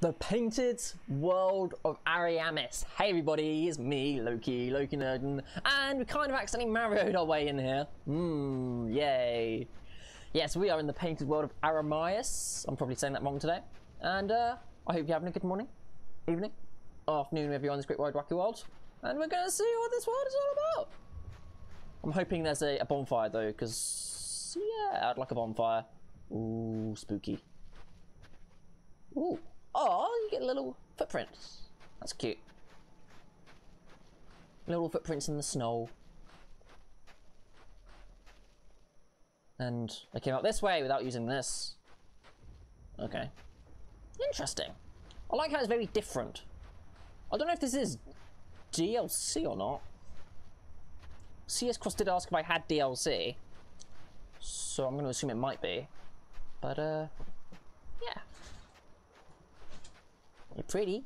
the painted world of Ariamis. Hey everybody, it's me, Loki, Loki Nerden, and we kind of accidentally marrioed our way in here. Mmm, yay. Yes, we are in the painted world of Aramias. I'm probably saying that wrong today. And uh, I hope you're having a good morning, evening, afternoon, wherever you're on this great wide wacky world. And we're going to see what this world is all about. I'm hoping there's a, a bonfire though, because, yeah, I'd like a bonfire. Ooh, spooky. Ooh. Oh, you get little footprints. That's cute. Little footprints in the snow. And I came up this way without using this. Okay. Interesting. I like how it's very different. I don't know if this is DLC or not. CS Cross did ask if I had DLC. So I'm going to assume it might be. But, uh, yeah. You're pretty.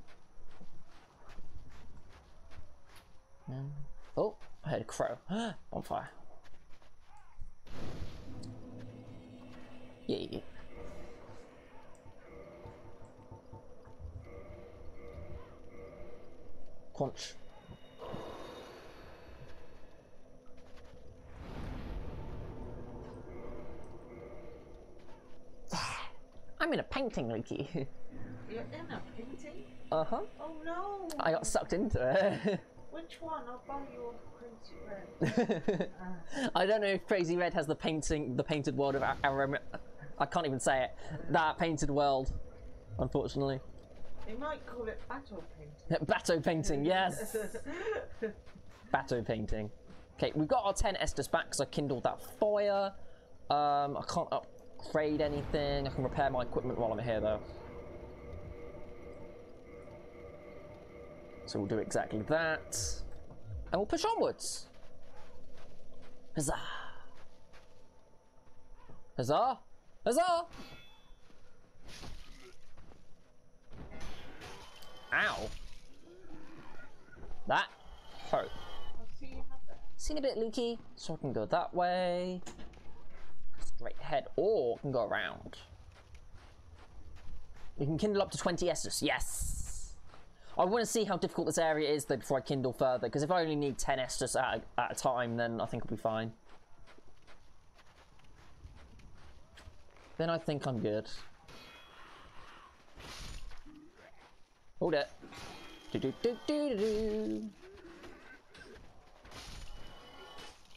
Um, oh, I heard a crow. On fire. Yeah. Crunch. I'm in a painting, Loki. You're in a painting? uh huh. Oh no! I got sucked into it. Which one? I'll buy you crazy red. I don't know if Crazy Red has the painting, the painted world of Aram. I can't even say it. That painted world, unfortunately. They might call it battle painting. Bateau painting, yes. Bateau painting. Okay, we've got our 10 Estus back because I kindled that fire. Um, I can't upgrade anything. I can repair my equipment while I'm here, though. So we'll do exactly that. And we'll push onwards. Huzzah! Huzzah! Huzzah! Ow! That hurt. Seen a bit, Lukey. So I can go that way. Straight ahead. Or I can go around. We can kindle up to 20 Estus. Yes! I want to see how difficult this area is though before I kindle further, because if I only need 10 Estus at a, at a time, then I think I'll be fine. Then I think I'm good. Hold it. Do do do do do.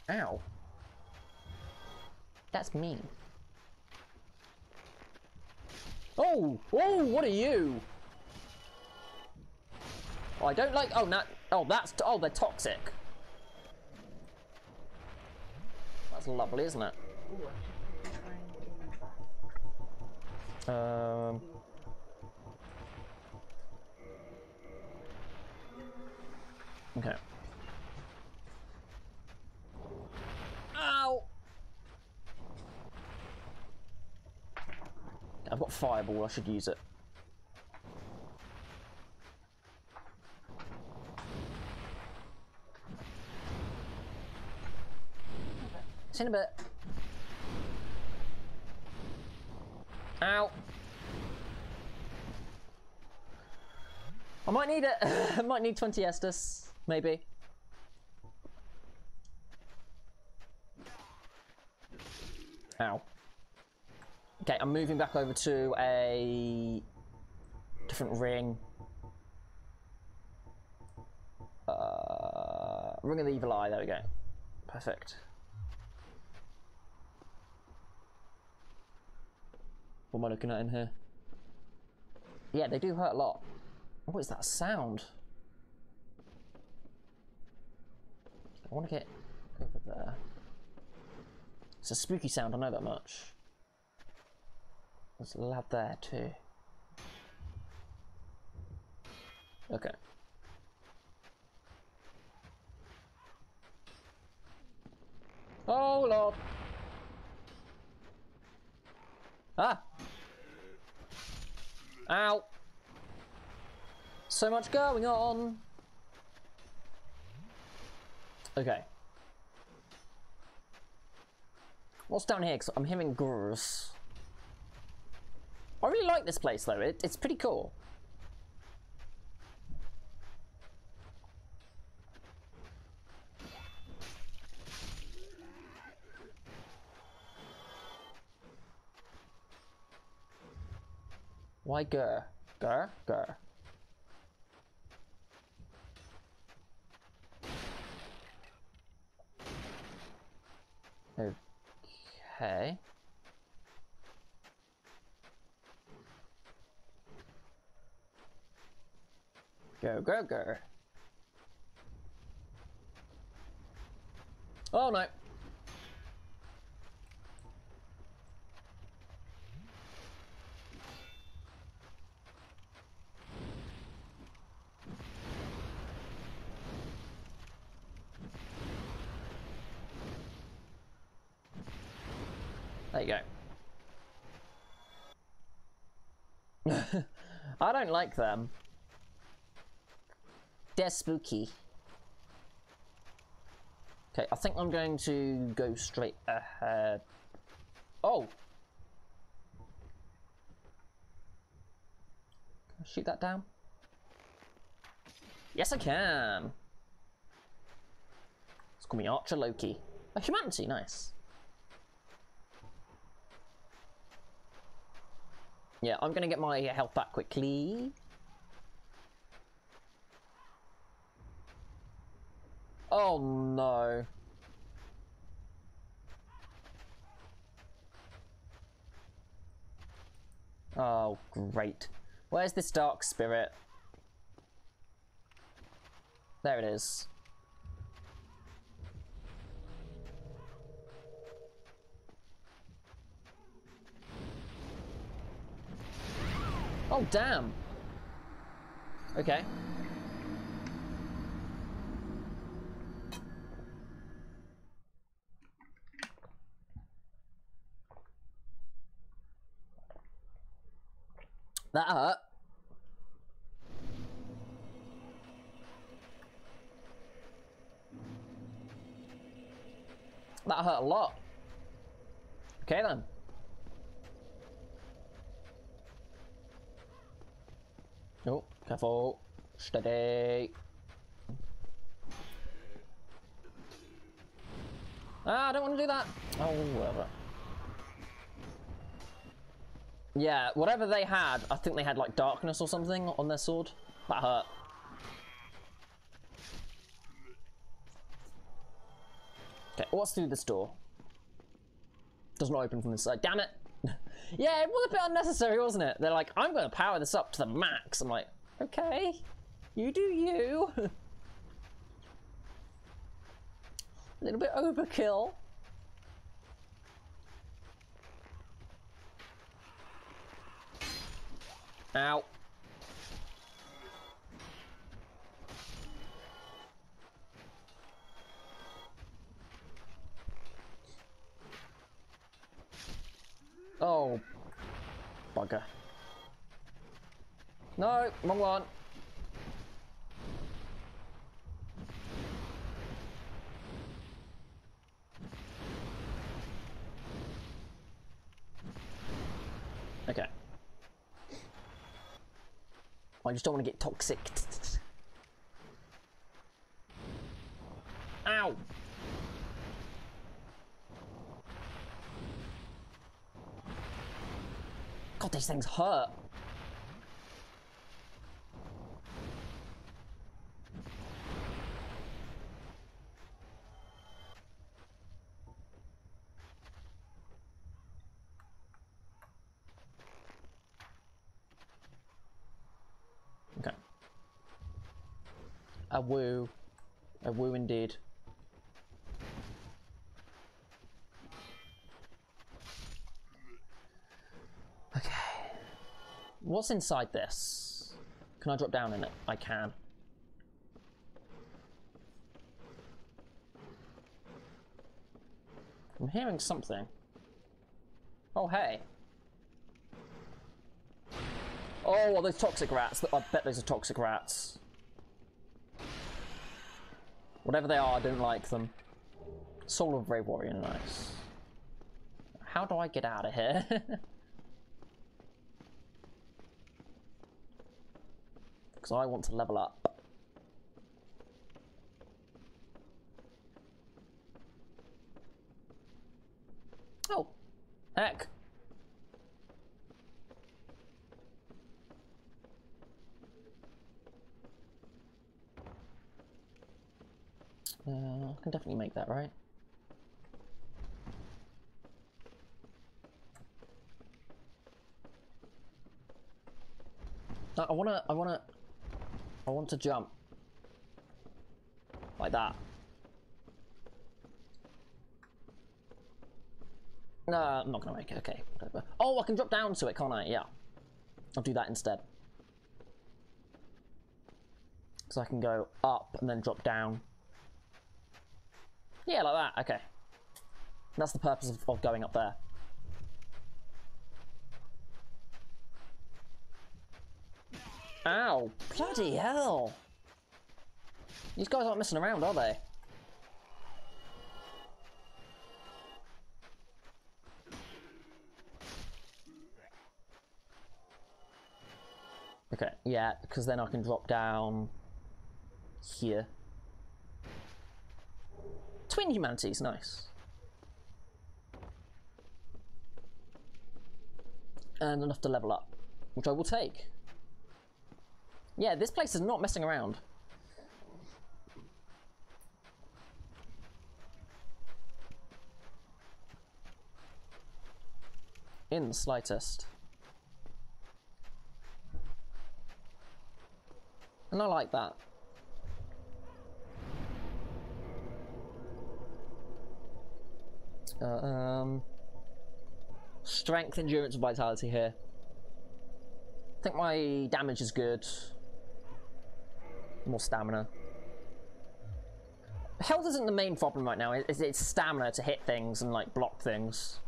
Ow. That's mean. Oh! Oh, what are you? Oh, I don't like. Oh, not. Oh, that's. Oh, they're toxic. That's lovely, isn't it? Um. Okay. Ow! I've got fireball. I should use it. In a bit. Ow. I might need it. I might need 20 Estus, maybe. Ow. Okay, I'm moving back over to a different ring. Uh, ring of the Evil Eye, there we go. Perfect. Am I looking at in here? Yeah, they do hurt a lot. What is that sound? I want to get over there. It's a spooky sound, I know that much. There's a lad there too. Okay. Oh lord! Ah! Ow! So much going on! Okay. What's down here? Cause I'm hearing grrrs. I really like this place though, it, it's pretty cool. Why Gur? Gur? Gur. Okay. Go, go, go. Oh no. There you go. I don't like them. They're spooky. Okay, I think I'm going to go straight ahead. Oh! Can I shoot that down? Yes, I can! It's called me Archer Loki. A humanity, nice. Yeah, I'm gonna get my health back quickly. Oh no. Oh, great. Where's this dark spirit? There it is. Oh, damn. Okay. That hurt. That hurt a lot. Okay then. Oh, careful. Steady. Ah, I don't want to do that. Oh, whatever. Yeah, whatever they had, I think they had like darkness or something on their sword. That hurt. Okay, what's through this door? Does not open from this side. Damn it! yeah, it was a bit unnecessary, wasn't it? They're like, I'm going to power this up to the max. I'm like, okay, you do you. a little bit overkill. Ow. Oh, bugger. No, wrong one. Okay. I just don't want to get toxic. Ow! God, these things hurt. Okay. A woo. A woo indeed. What's inside this? Can I drop down in it? I can. I'm hearing something. Oh, hey. Oh, well, those toxic rats. I bet those are toxic rats. Whatever they are, I don't like them. Soul of Brave Warrior, nice. How do I get out of here? because I want to level up. Oh, heck. Uh, I can definitely make that, right? Uh, I wanna, I wanna, I want to jump. Like that. No, I'm not gonna make it, okay. Oh, I can drop down to it, can't I? Yeah. I'll do that instead. So I can go up and then drop down. Yeah, like that, okay. That's the purpose of, of going up there. Ow! Bloody hell! These guys aren't messing around, are they? Okay, yeah, because then I can drop down here. Twin humanities, nice. And enough to level up, which I will take. Yeah, this place is not messing around. In the slightest. And I like that. Uh, um, strength, endurance, and vitality here. I think my damage is good. More stamina. Health isn't the main problem right now. It's, it's stamina to hit things and like block things.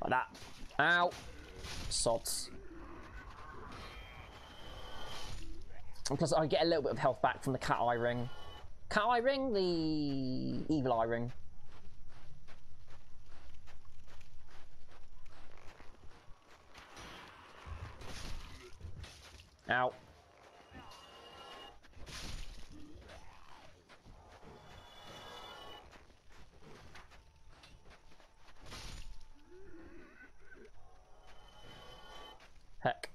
Like that. Ow. Sods. And plus I get a little bit of health back from the cat eye ring. Cat eye ring? The evil eye ring. Ow. Heck.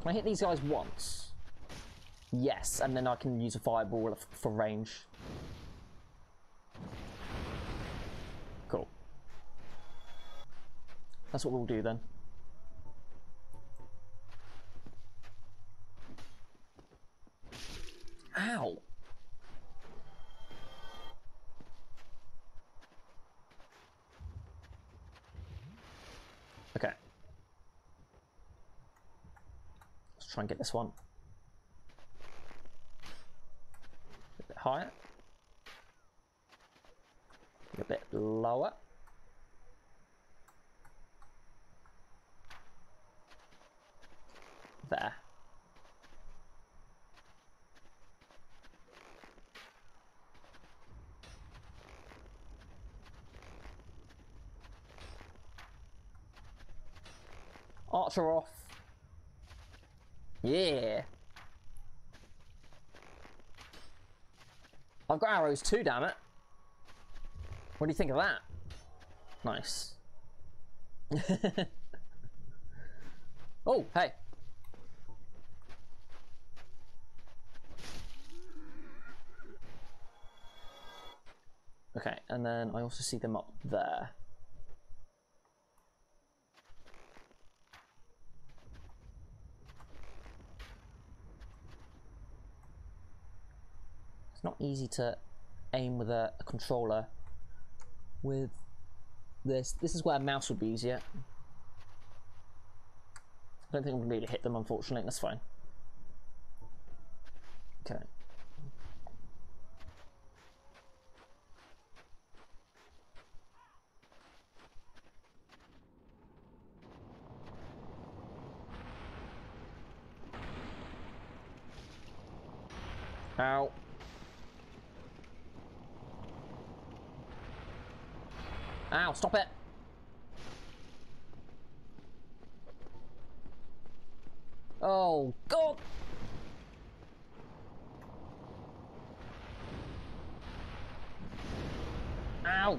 Can I hit these guys once? Yes, and then I can use a fireball for range. Cool. That's what we'll do then. Ow! Okay. Let's try and get this one. Higher. A bit lower. There. Archer off. Yeah. I've got arrows too, damn it. What do you think of that? Nice. oh, hey. Okay, and then I also see them up there. Not easy to aim with a, a controller with this. This is where a mouse would be easier. I don't think I'm going to be able to hit them, unfortunately. That's fine. Okay. Ow. Ow, stop it! Oh, God! Ow!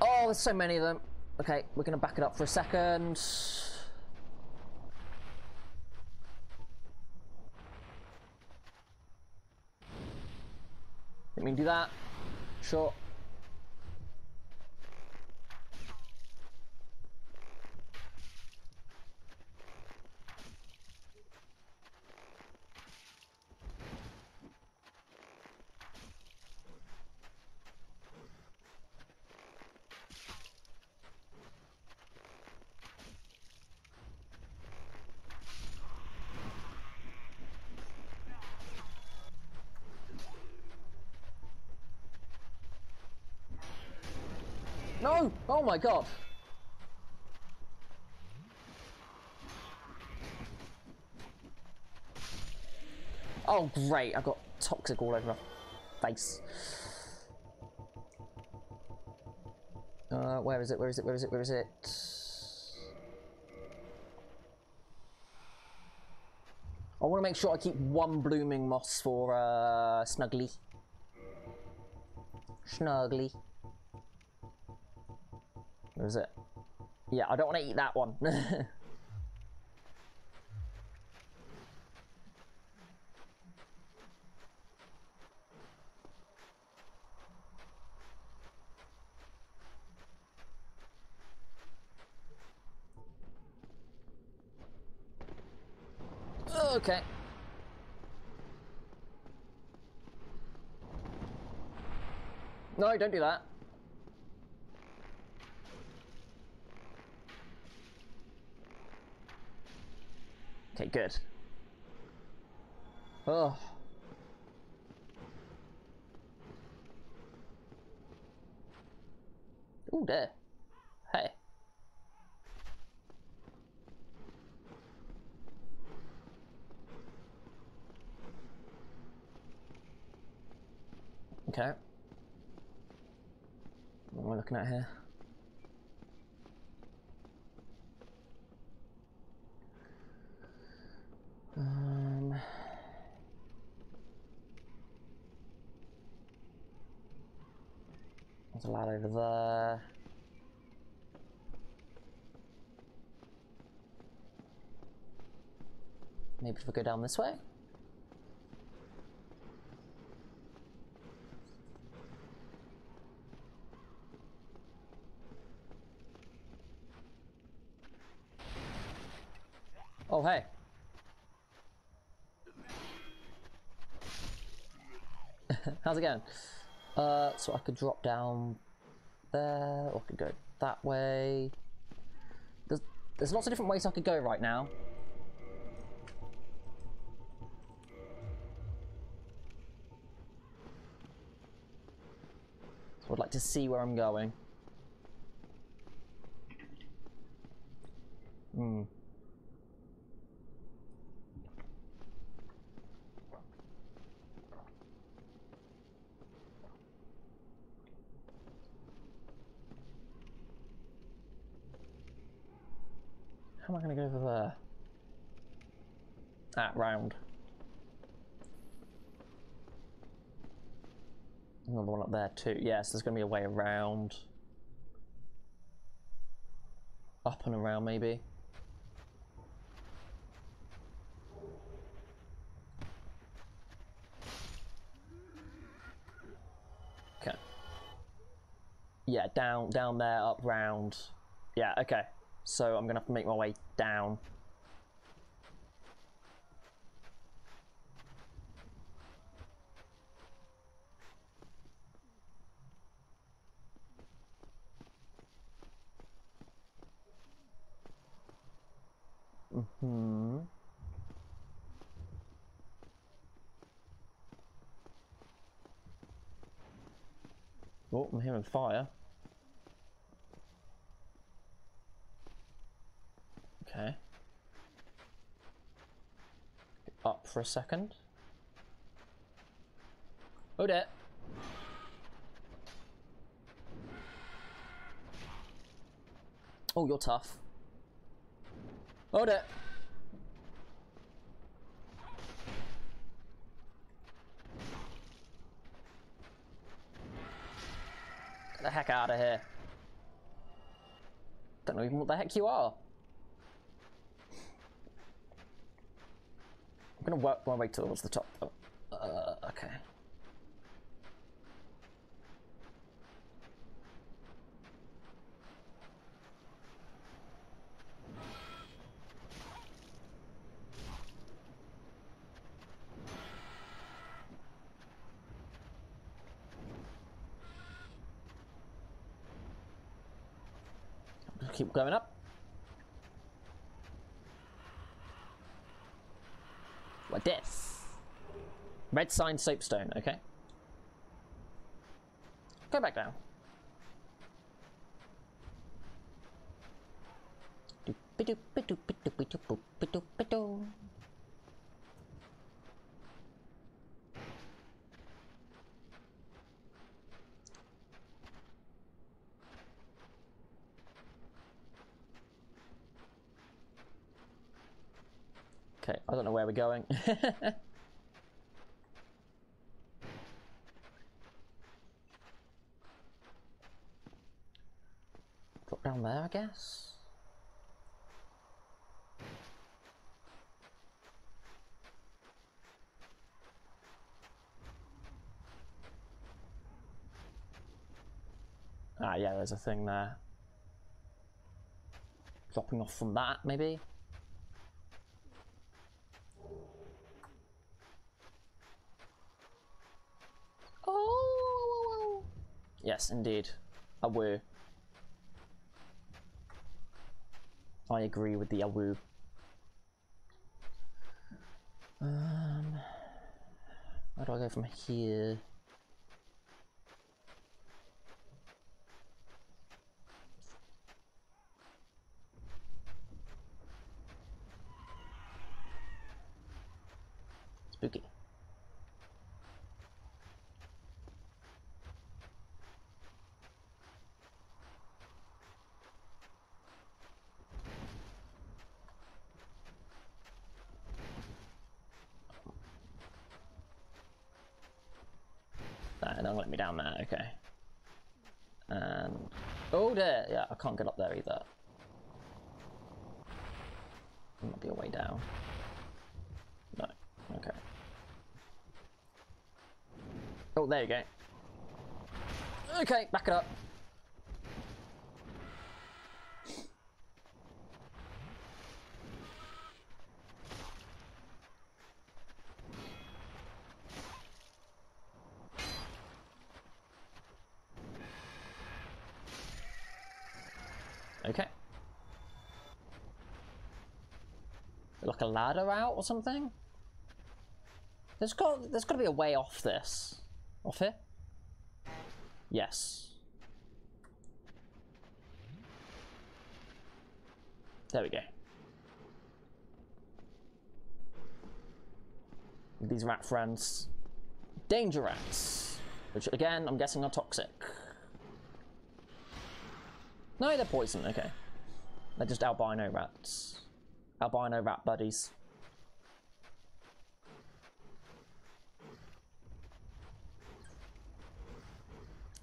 Oh, there's so many of them. Okay, we're going to back it up for a second. Mean do that. No! Oh my god! Oh great, I've got toxic all over my face. Uh, where is it? Where is it? Where is it? Where is it? I want to make sure I keep one blooming moss for uh, Snuggly. Snuggly. Where is it? Yeah, I don't want to eat that one. okay. No, don't do that. Okay, good. Oh. Ooh, there. Hey. Okay. What am I looking at here? Um, there's a lad over there. Maybe if we go down this way? Oh, hey. How's it going? Uh, so I could drop down there, or I could go that way. There's, there's lots of different ways I could go right now. So I'd like to see where I'm going. Hmm. How am I going to go over there? Ah, round. Yes, there's going to be a way around. Up and around maybe. Okay. Yeah, down, down there, up, round. Yeah, okay. So I'm gonna have to make my way down. Oh, fire. Okay. Up for a second. Odette. Oh, you're tough. Odette. the heck out of here. Don't know even what the heck you are. I'm gonna work my way towards the top though. Going up. What this. Red sign soapstone, okay. Go back down. Okay, I don't know where we're going. Drop down there, I guess. Ah, yeah, there's a thing there. Dropping off from that, maybe? Oh! Yes, indeed. A woo. I agree with the awoo. Um, where do I go from here? Spooky. Nah, don't let me down there, okay. And oh there, yeah, I can't get up there either. Might be a way down. No, okay. Oh, there you go. Okay, back it up. Okay. Like a ladder out or something? There's got there's got to be a way off this. Off here? Yes. There we go. These rat friends. Danger rats. Which again, I'm guessing are toxic. No, they're poison, okay. They're just albino rats. Albino rat buddies.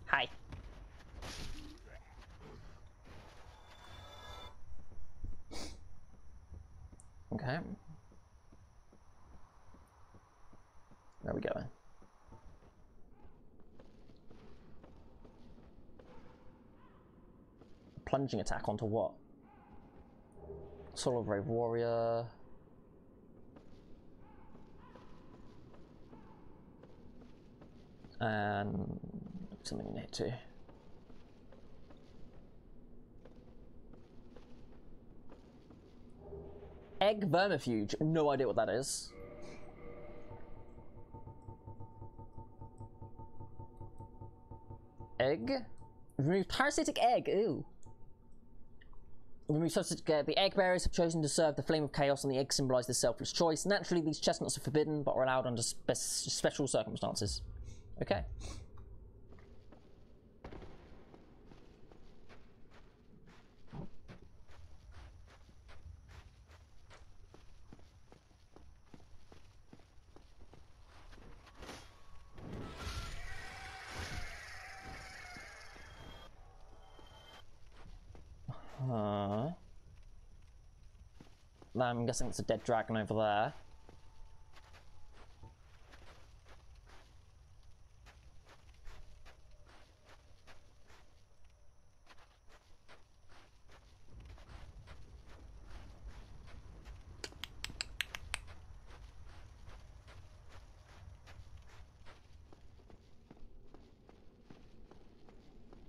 Hi. Okay. There we going? plunging attack onto what? Soul of Brave Warrior. And something in here too. Egg vermifuge. No idea what that is. Egg? Remove parasitic egg. Ew. Remove substitute The egg bearers have chosen to serve the flame of chaos, and the egg symbolise this selfless choice. Naturally, these chestnuts are forbidden, but are allowed under spe special circumstances. Okay. Uh, I'm guessing it's a dead dragon over there.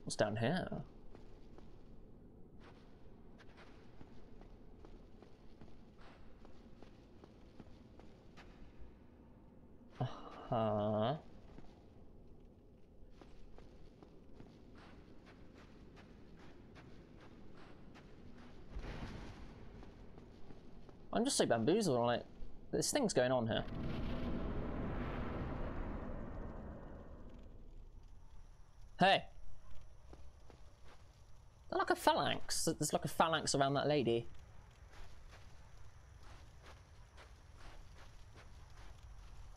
What's down here? Uh-huh. I'm just so bamboozled. I'm like, this thing's going on here. Hey. They're like a phalanx. There's like a phalanx around that lady.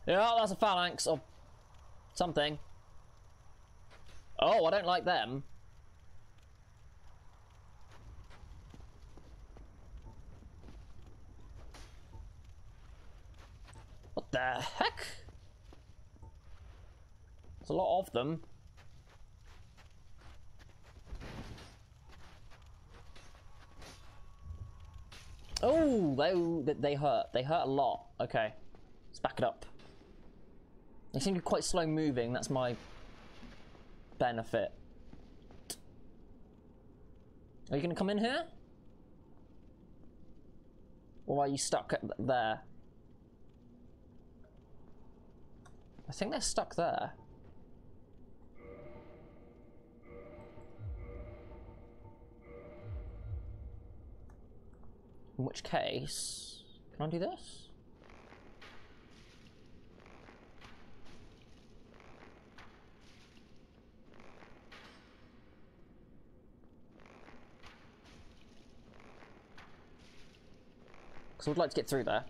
Yeah, that's a phalanx or something. Oh, I don't like them. The heck? There's a lot of them. Oh, they they hurt. They hurt a lot. Okay, let's back it up. They seem to be quite slow moving. That's my benefit. Are you going to come in here? Or are you stuck there? I think they're stuck there. In which case, can I do this? Because I would like to get through there.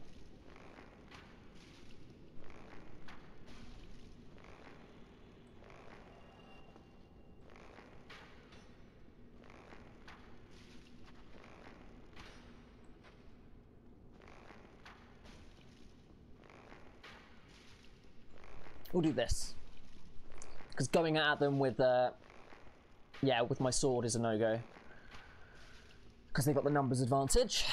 Do this. Because going at them with, uh, yeah, with my sword is a no-go. Because they've got the numbers advantage.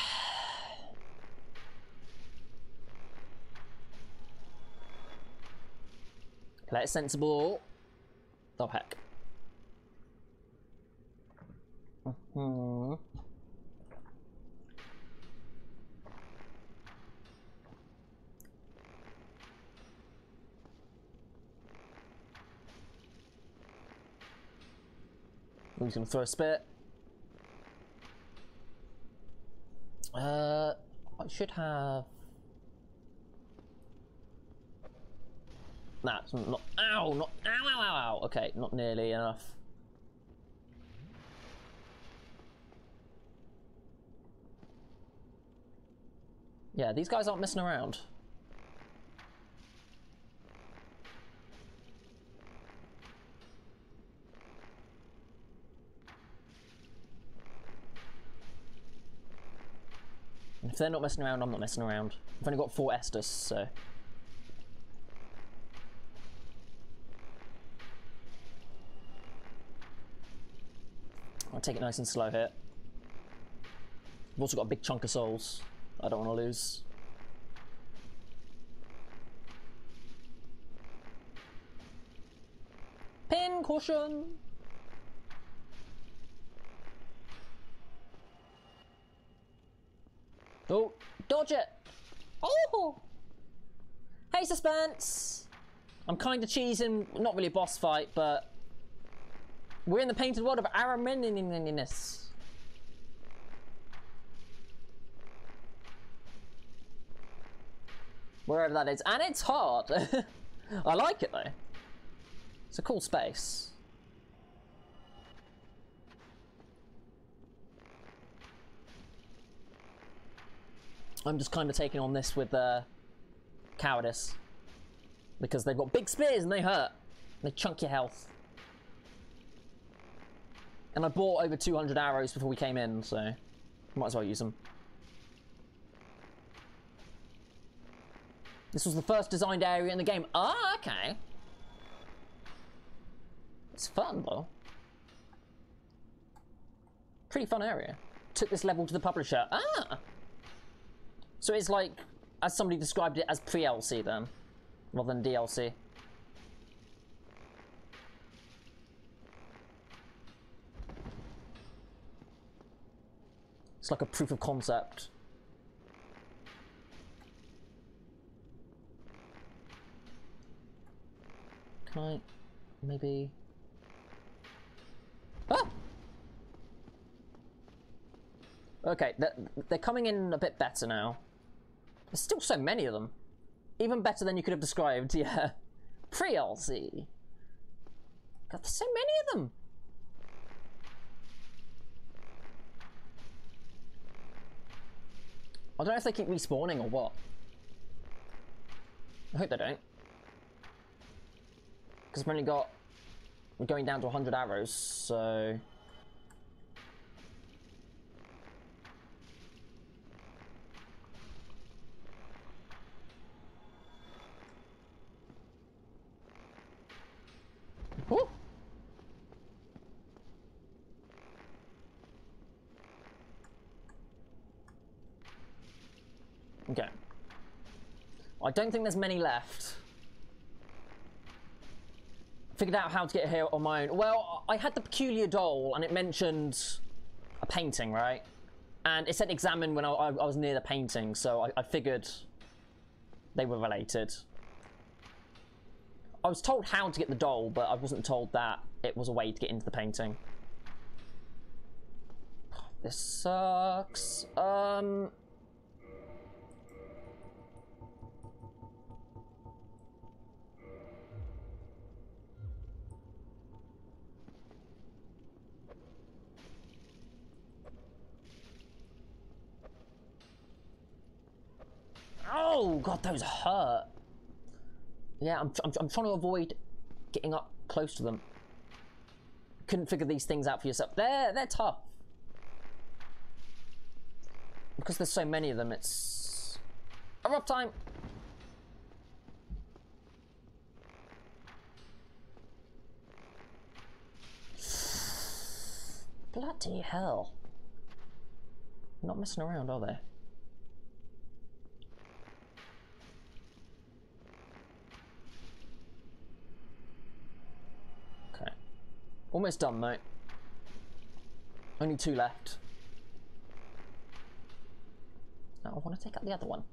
Play it sensible. Oh heck. hmm He's gonna throw a spit. Uh, I should have. Nah, not. Ow! Not. Ow! Ow! Ow! Ow! Okay, not nearly enough. Yeah, these guys aren't messing around. If they're not messing around, I'm not messing around. I've only got four Estus, so. I'll take it nice and slow here. I've also got a big chunk of souls. I don't want to lose. Pin caution. Oh, dodge it! Oh! Hey, suspense! I'm kind of cheesing, not really a boss fight, but we're in the painted world of Aramininess. Wherever that is, and it's hard. I like it though. It's a cool space. I'm just kind of taking on this with uh, cowardice. Because they've got big spears and they hurt. They chunk your health. And I bought over 200 arrows before we came in, so might as well use them. This was the first designed area in the game. Ah, okay. It's fun, though. Pretty fun area. Took this level to the publisher. Ah! So it's like, as somebody described it, as pre-LC then, rather than DLC. It's like a proof of concept. Can I maybe? Ah! Okay, they're, they're coming in a bit better now. There's still so many of them. Even better than you could have described, yeah. Pre-LC. God, there's so many of them. I don't know if they keep respawning or what. I hope they don't. Because I've only got... We're going down to 100 arrows, so... Woo! Okay. I don't think there's many left. Figured out how to get here on my own. Well, I had the peculiar doll, and it mentioned a painting, right? And it said examine when I, I, I was near the painting, so I, I figured they were related. I was told how to get the doll, but I wasn't told that it was a way to get into the painting. This sucks. Um... Oh, God, those hurt. Yeah, I'm, I'm, I'm trying to avoid getting up close to them. Couldn't figure these things out for yourself. They're, they're tough. Because there's so many of them, it's a rough time. Bloody hell. Not messing around, are they? Okay. Almost done, mate. Only two left. Now I want to take out the other one.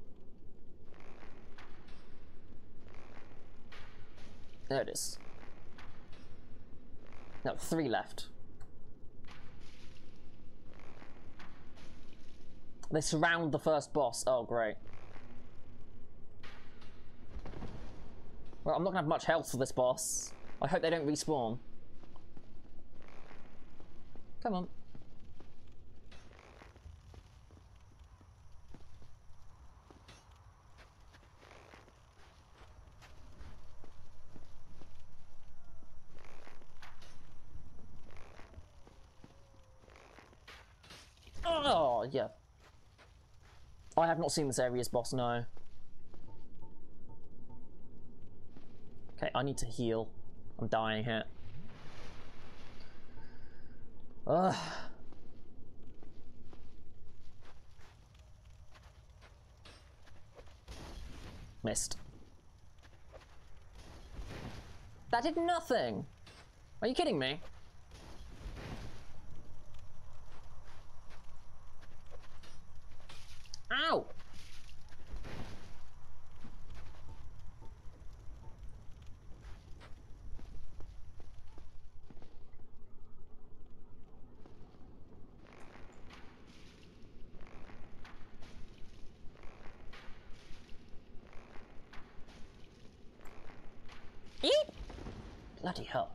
There it is. No, three left. They surround the first boss. Oh, great. Well, I'm not gonna have much health for this boss. I hope they don't respawn. Come on. Oh, yeah. I have not seen this area's boss, no. Okay, I need to heal. I'm dying here. Ugh. Missed. That did nothing! Are you kidding me? Ow! Eat! Bloody hell.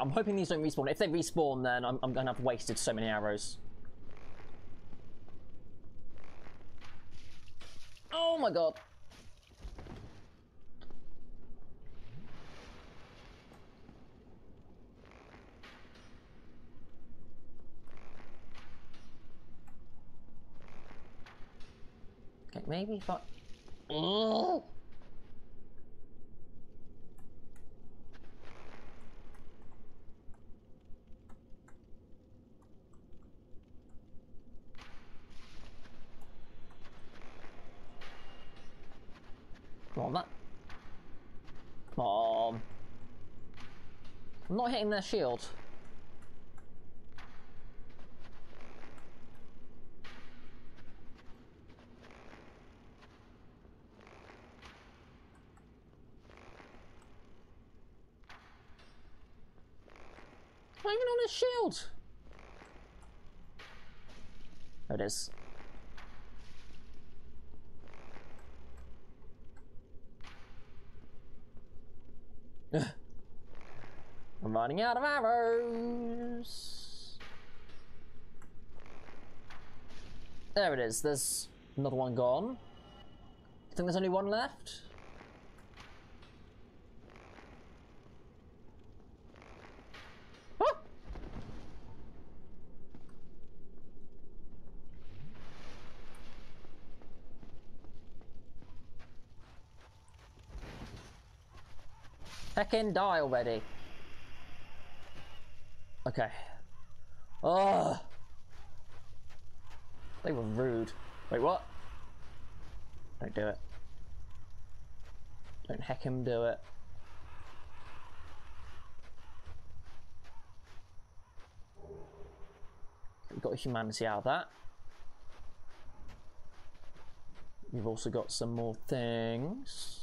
I'm hoping these don't respawn. If they respawn, then I'm, I'm gonna have wasted so many arrows. Oh my god. Okay, maybe if I... Oh! Come on, that. Come on. Hitting their shield. Not even on his shield. There it is. I'm running out of arrows. There it is. There's another one gone. I think there's only one left. Heckin' die already. Okay. Oh. They were rude. Wait, what? Don't do it. Don't heck him do it. We've got humanity out of that. We've also got some more things.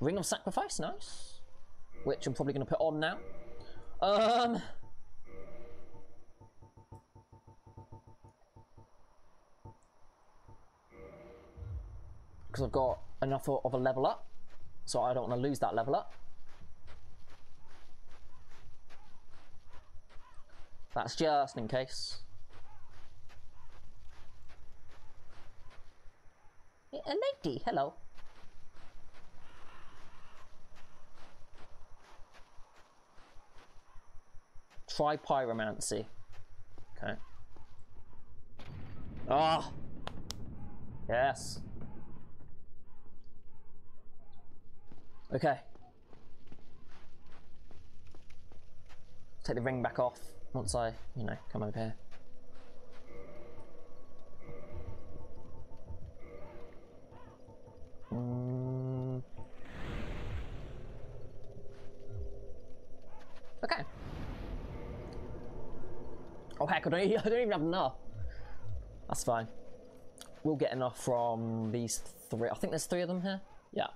Ring of Sacrifice, nice. Which I'm probably going to put on now. Um. Because I've got enough of a level up, so I don't want to lose that level up. That's just in case. A lady, hello. Try pyromancy. Okay. Ah! Yes. Okay. Take the ring back off once I, you know, come over here. Mm. Okay. Oh heck, I don't, I don't even have enough. That's fine. We'll get enough from these three. I think there's three of them here. Yeah.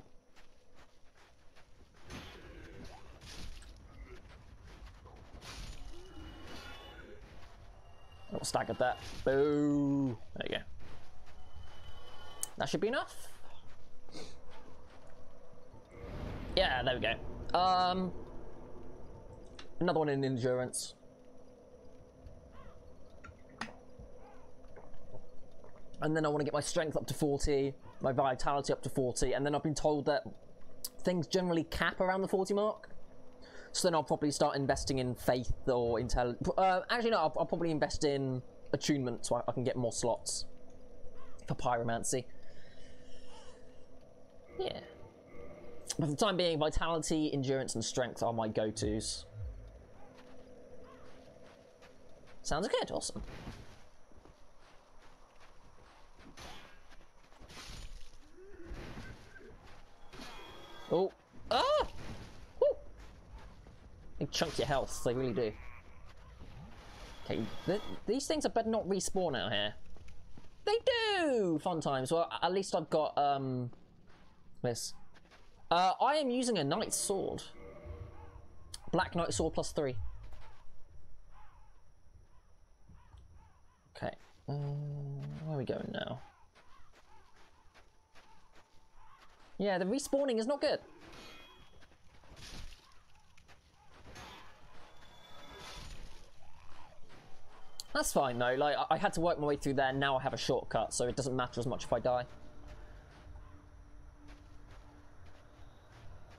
I'll that. Boo! There you go. That should be enough. Yeah, there we go. Um, another one in endurance. And then I want to get my strength up to 40, my vitality up to 40, and then I've been told that things generally cap around the 40 mark. So then I'll probably start investing in faith or intel. Uh, actually, no, I'll, I'll, probably invest in attunement so I, I, can get more slots for pyromancy. Yeah. But for the time being, vitality, endurance, and strength are my go tos. Sounds good, awesome. Oh. Ah! They chunk your health, they really do. Okay, th these things are better not respawn out here. They do! Fun times. Well, at least I've got, um... This. Uh, I am using a Knight Sword. Black Knight Sword plus three. Okay. Um, where are we going now? Yeah, the respawning is not good. That's fine though, like, I had to work my way through there, now I have a shortcut, so it doesn't matter as much if I die.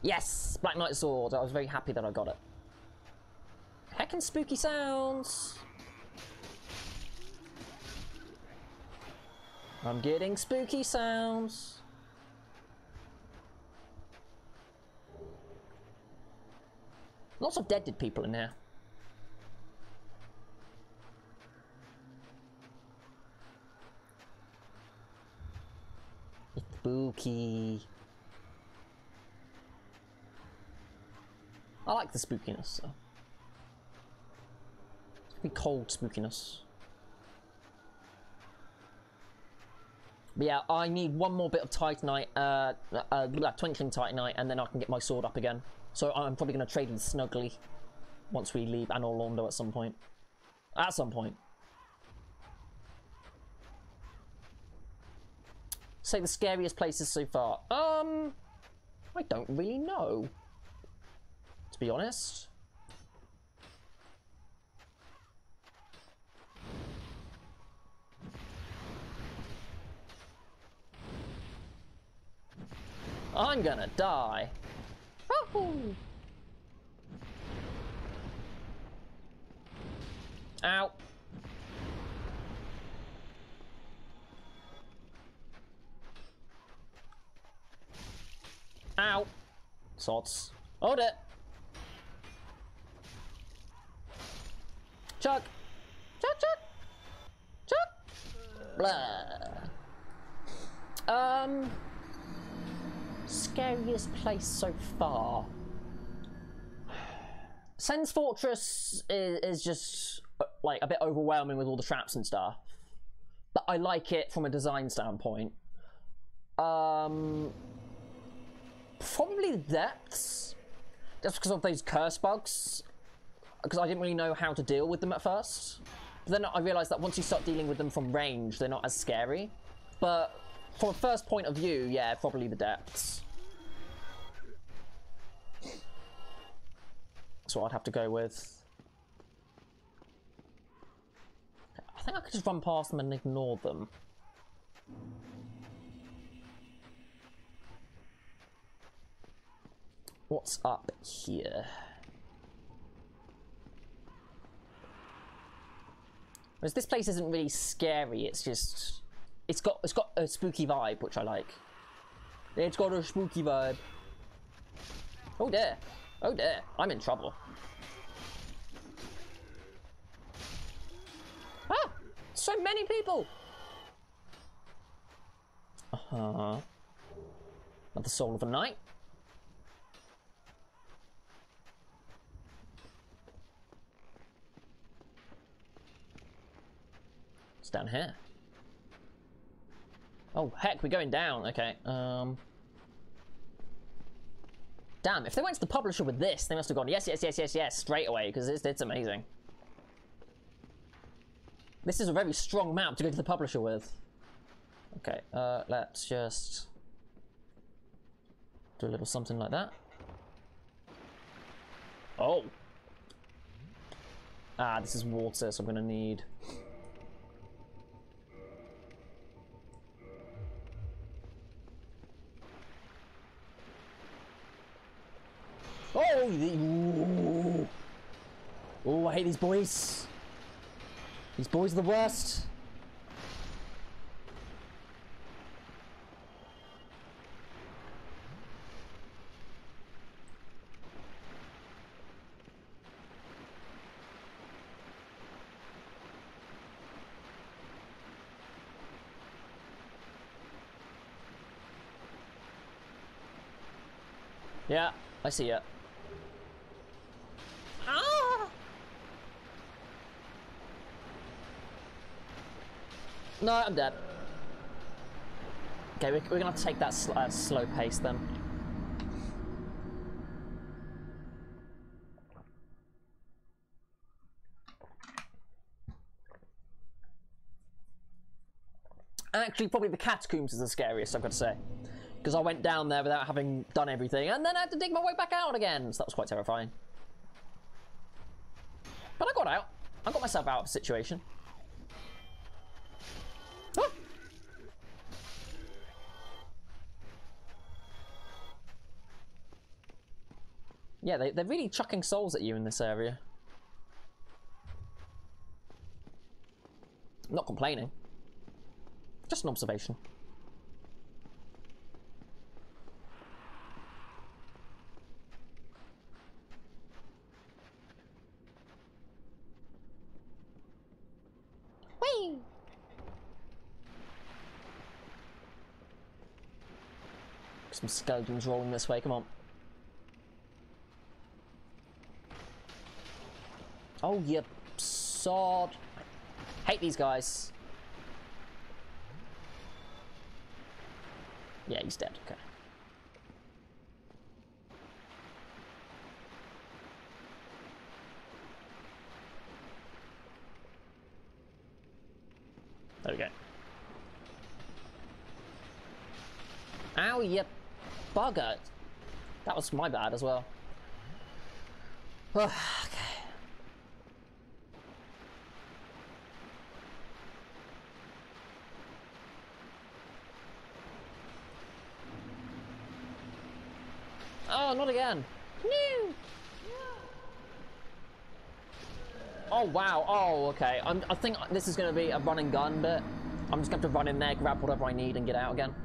Yes! Black Knight Sword, I was very happy that I got it. Heckin' spooky sounds! I'm getting spooky sounds. Lots of dead people in here. Spooky. I like the spookiness. So. It's be cold spookiness. But yeah, I need one more bit of Titanite, uh, uh, uh, Twinkling Titanite, and then I can get my sword up again. So I'm probably going to trade with Snuggly once we leave Anor Londo at some point. At some point. Say the scariest places so far. Um, I don't really know. To be honest. I'm gonna die. Woohoo! Ow. Ow. Sots. Hold it. Chuck. Chuck, chuck. Chuck. Blah. Um scariest place so far? Sen's Fortress is, is just uh, like a bit overwhelming with all the traps and stuff. But I like it from a design standpoint. Um, probably depths, just because of those curse bugs. Because I didn't really know how to deal with them at first. But then I realised that once you start dealing with them from range, they're not as scary. But from a first point of view, yeah, probably the depths. That's what I'd have to go with. I think I could just run past them and ignore them. What's up here? Whereas this place isn't really scary, it's just it's got it's got a spooky vibe, which I like. It's got a spooky vibe. Oh dear. Oh dear. I'm in trouble. Ah! So many people! Uh-huh. Not the soul of a knight. Down here. Oh, heck, we're going down. Okay, um... Damn, if they went to the publisher with this, they must have gone, yes, yes, yes, yes, yes, straight away, because it's, it's amazing. This is a very strong map to go to the publisher with. Okay, uh, let's just do a little something like that. Oh! Ah, this is water, so I'm gonna need Oh, the. Oh, I hate these boys. These boys are the worst. Yeah, I see it. No, I'm dead. Okay, we're, we're gonna take that sl uh, slow pace then. Actually, probably the catacombs is the scariest, I've got to say. Because I went down there without having done everything, and then I had to dig my way back out again. So that was quite terrifying. But I got out. I got myself out of the situation. Yeah, they, they're really chucking souls at you in this area. not complaining. Just an observation. Whee! Some skeletons rolling this way, come on. Oh, you sod. Hate these guys. Yeah, he's dead. Okay. There we go. Ow, you bugger. That was my bad as well. okay. Oh, not again. No. Oh, wow. Oh, okay. I'm, I think this is going to be a run and gun bit. I'm just going to have to run in there, grab whatever I need, and get out again.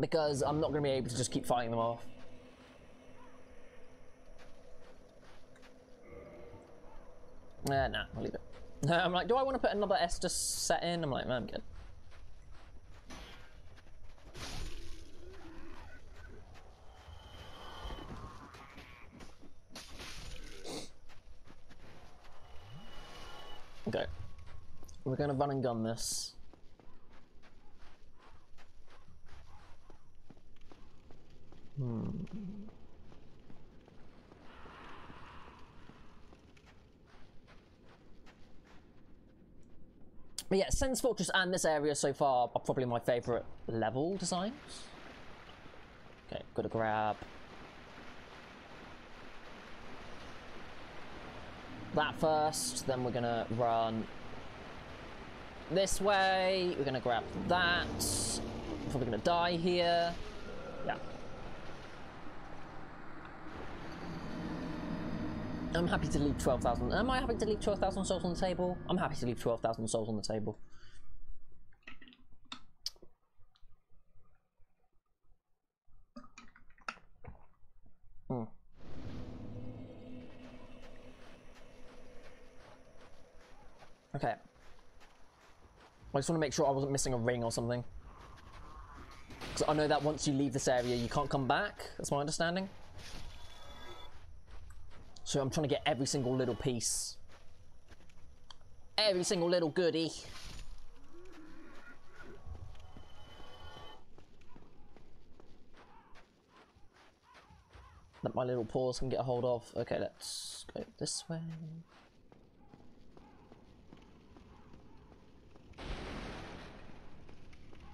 Because I'm not going to be able to just keep fighting them off. Uh, nah, I'll leave it. I'm like, do I want to put another Estus set in? I'm like, man, I'm good. Okay. We're gonna run and gun this. Hmm. But yeah, Sen's Fortress and this area so far are probably my favourite level designs. Okay, gotta grab that first, then we're gonna run this way, we're gonna grab that, probably gonna die here, yeah. I'm happy to leave 12,000, am I happy to leave 12,000 souls on the table? I'm happy to leave 12,000 souls on the table. Hmm. Okay. I just want to make sure I wasn't missing a ring or something. Because I know that once you leave this area, you can't come back. That's my understanding. So I'm trying to get every single little piece. Every single little goodie. That my little paws can get a hold of. Okay, let's go this way.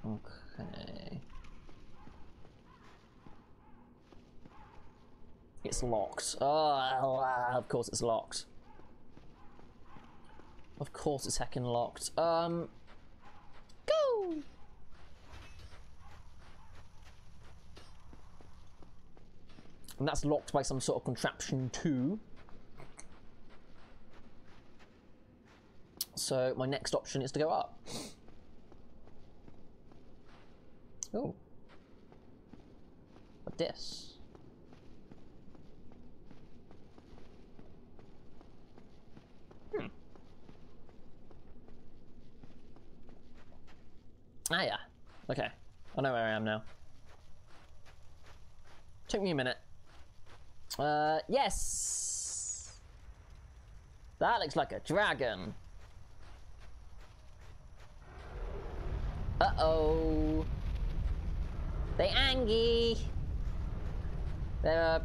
Okay. It's locked. Oh, of course it's locked. Of course it's heckin' locked. Um, go! And that's locked by some sort of contraption too. So my next option is to go up. Oh. But this. Ah, yeah. Okay. I know where I am now. Took me a minute. Uh, yes! That looks like a dragon. Uh-oh. They Angie. They're a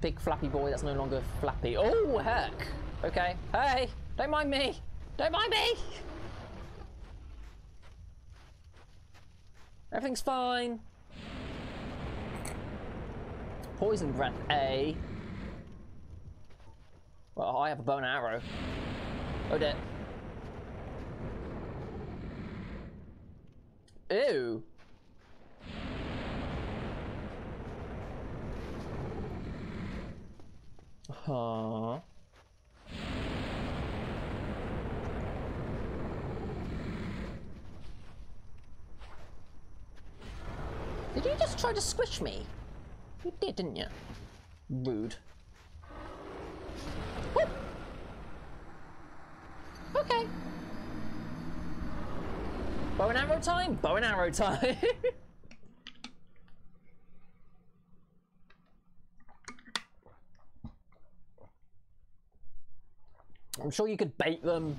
big flappy boy that's no longer flappy. Oh, heck. Okay. Hey, don't mind me. Don't mind me. Everything's fine. Poison breath A. Well, I have a bow and arrow. Oh dear. Ew. Huh. Did you just try to squish me? You did, didn't you? Rude. Whoop. Okay. Bow and arrow time? Bow and arrow time. I'm sure you could bait them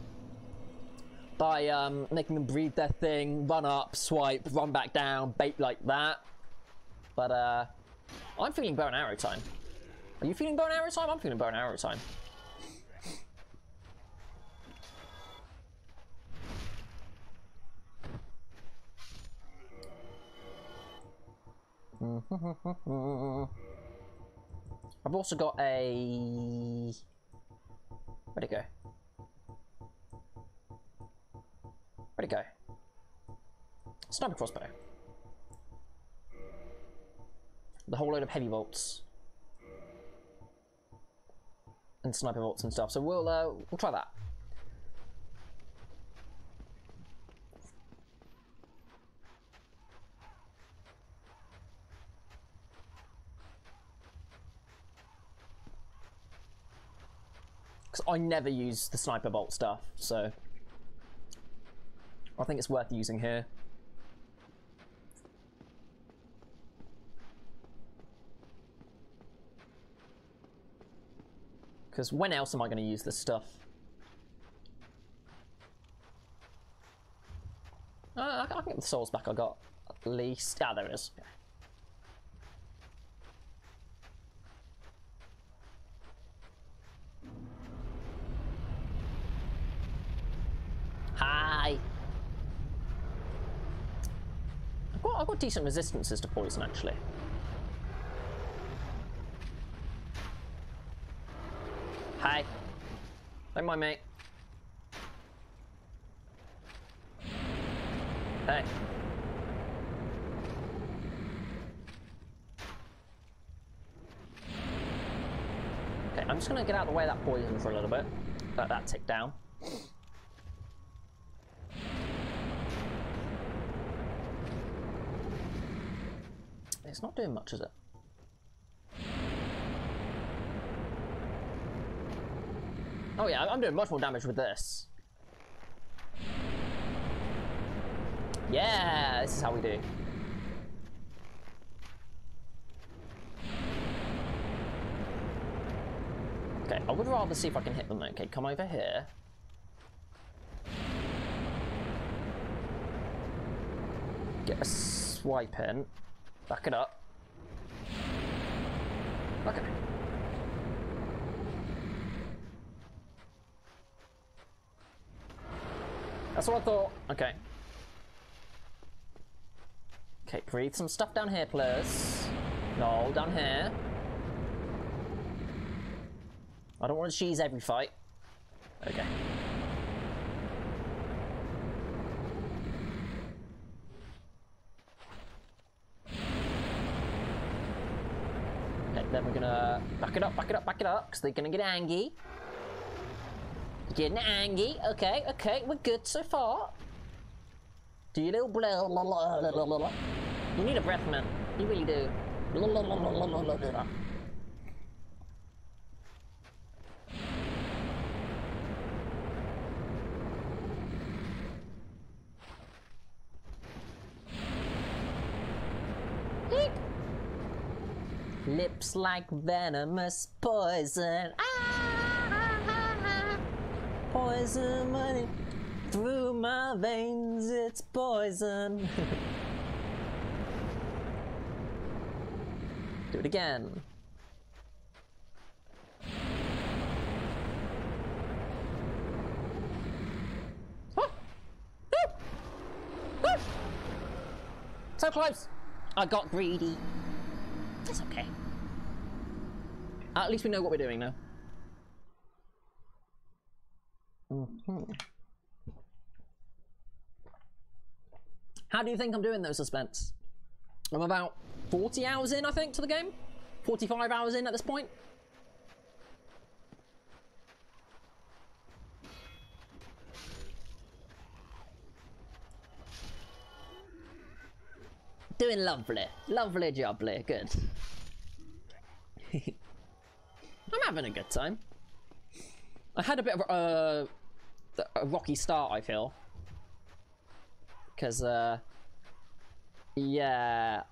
by um, making them breathe their thing, run up, swipe, run back down, bait like that. But uh, I'm feeling bow and arrow time. Are you feeling bow and arrow time? I'm feeling bow and arrow time. I've also got a. Where'd it go? Where'd it go? Sniper crossbow. The whole load of heavy bolts. And sniper bolts and stuff. So we'll uh, we'll try that. Because I never use the sniper bolt stuff, so I think it's worth using here. Because when else am I going to use this stuff? Uh, I can get the souls back I got at least. Ah, there it is. Hi. I've got, I've got decent resistances to poison actually. Hi. Don't mind me. Hey. Okay, I'm just gonna get out of the way of that poison for a little bit. Let that tick down. It's not doing much, is it? Oh yeah, I'm doing much more damage with this. Yeah, this is how we do. Okay, I would rather see if I can hit them. Okay, come over here. Get a swipe in. Back it up. Okay. That's what I thought. Okay. Okay, breathe some stuff down here, please. No, down here. I don't want to cheese every fight. Okay. Okay, then we're gonna back it up, back it up, back it up, because they're gonna get angry. Getting angry. Okay, okay, we're good so far. Do you little blah, blah, blah, blah, blah, blah. You need a breath, man. You really do. Blah, blah, blah, blah, blah, blah, blah. Lips like venomous poison. Ah, poison running through my veins. It's poison. Do it again. So close. I got greedy. It's okay. At least we know what we're doing now. Mm -hmm. How do you think I'm doing though, Suspense? I'm about 40 hours in, I think, to the game. 45 hours in at this point. Doing lovely. Lovely jubbly. Good. I'm having a good time. I had a bit of a, uh, a rocky start, I feel. Because, uh, yeah,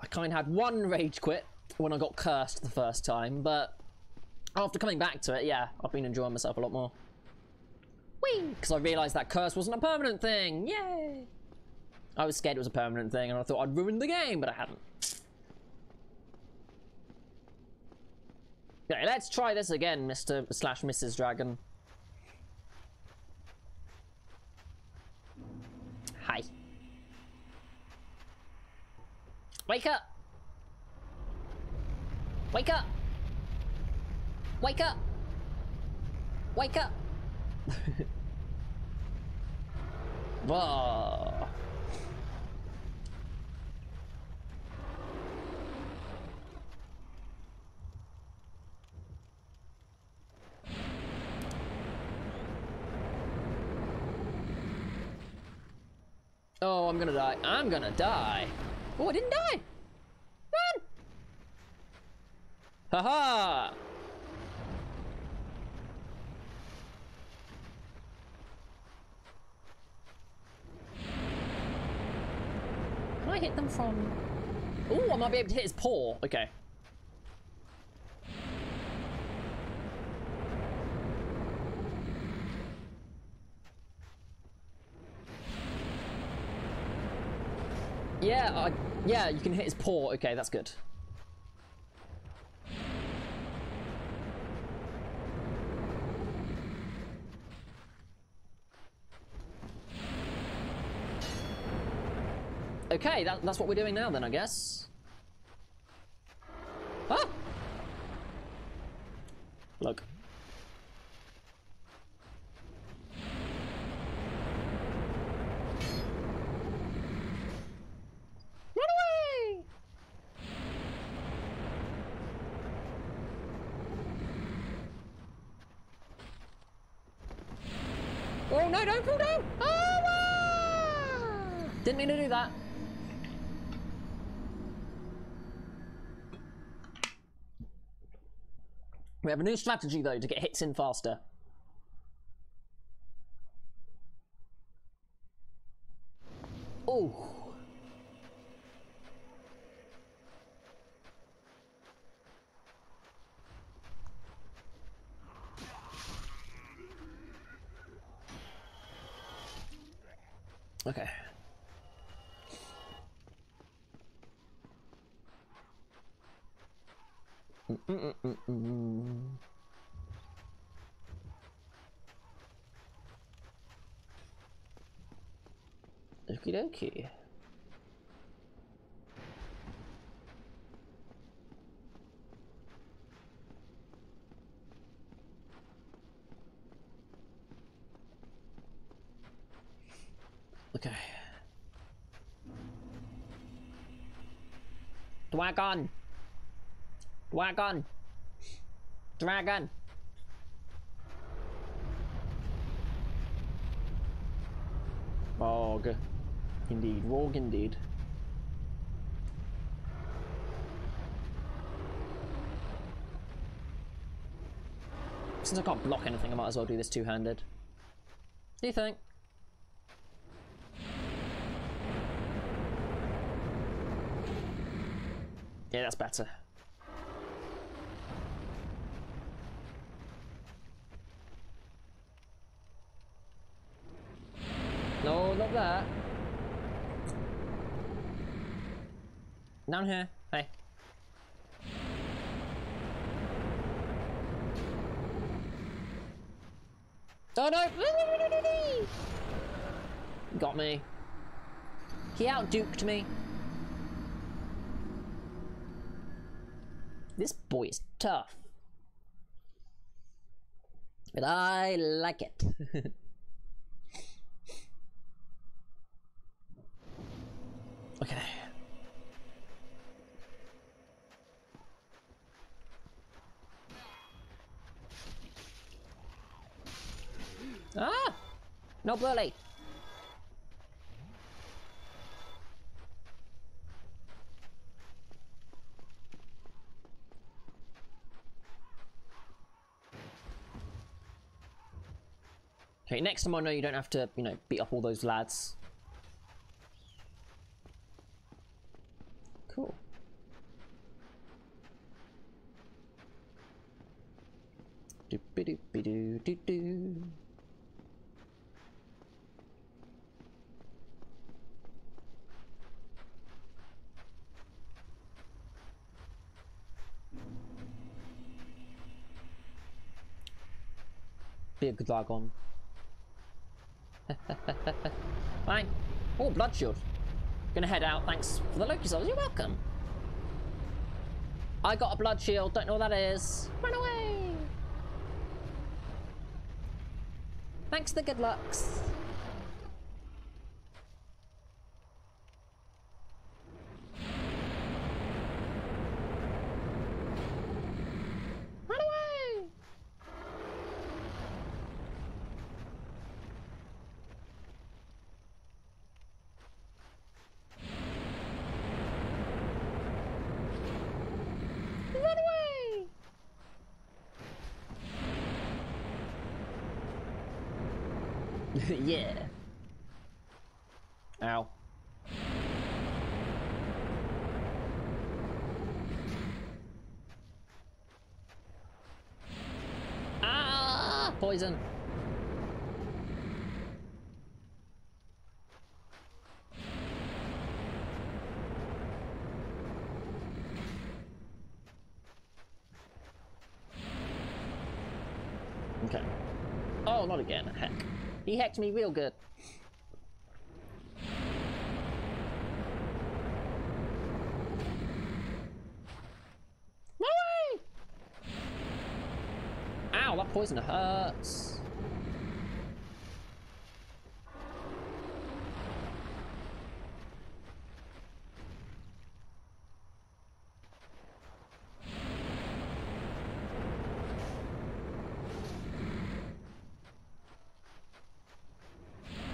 I kind of had one rage quit when I got cursed the first time, but after coming back to it, yeah, I've been enjoying myself a lot more. Whee! Because I realised that curse wasn't a permanent thing. Yay! I was scared it was a permanent thing, and I thought I'd ruined the game, but I hadn't. Okay, let's try this again, Mr. slash Mrs. Dragon. Hi. Wake up! Wake up! Wake up! Wake up! Whoa. Oh, I'm gonna die. I'm gonna die. Oh, I didn't die. Run! Haha! -ha! Can I hit them from... Oh, I might be able to hit his paw. Okay. Yeah, uh, yeah, you can hit his paw. Okay, that's good. Okay, that, that's what we're doing now then, I guess. Ah! Look. Run away! Oh no, don't fall down! Oh, ah! Didn't mean to do that. We have a new strategy though to get hits in faster. Oh. Okay. Mm -mm -mm Okie dokie. Okay. Dragon! Dragon! Dragon! Bog. Indeed, rogue indeed. Since I can't block anything, I might as well do this two-handed. Do you think? Yeah, that's better. No, not that. Down here. Hey. Oh no! Got me. He outduked me. This boy is tough. But I like it. bully. Okay, next time I know you don't have to, you know, beat up all those lads. Cool. Do be do be do do do Be a good dragon. Fine. Oh, blood shield. Gonna head out. Thanks for the Loki souls. You're welcome. I got a blood shield. Don't know what that is. Run away. Thanks for the good lucks. Run away. Run away! Yeah. Ow. Ah! Poison. Okay. Oh, not again. Heck. He hacked me real good. No way! Ow, that poison hurts.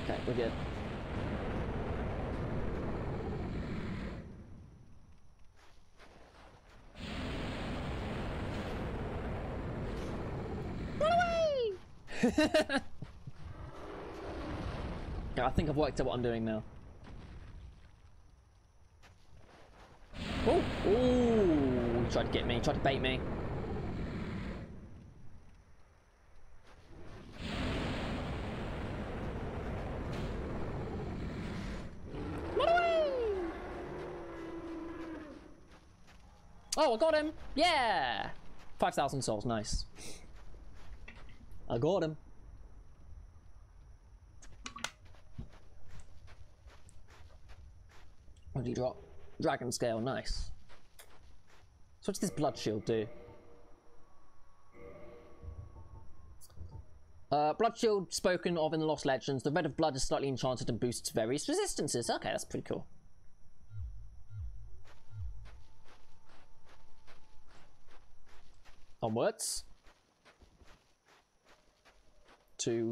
Okay, we're good. Run away! Out what I'm doing now. Oh, he tried to get me, tried to bait me. Oh, I got him! Yeah! 5,000 souls, nice. I got him. What did he drop? Dragon scale, nice. So what does this blood shield do? Uh, blood shield spoken of in the Lost Legends. The red of blood is slightly enchanted and boosts various resistances. Okay, that's pretty cool. Onwards. To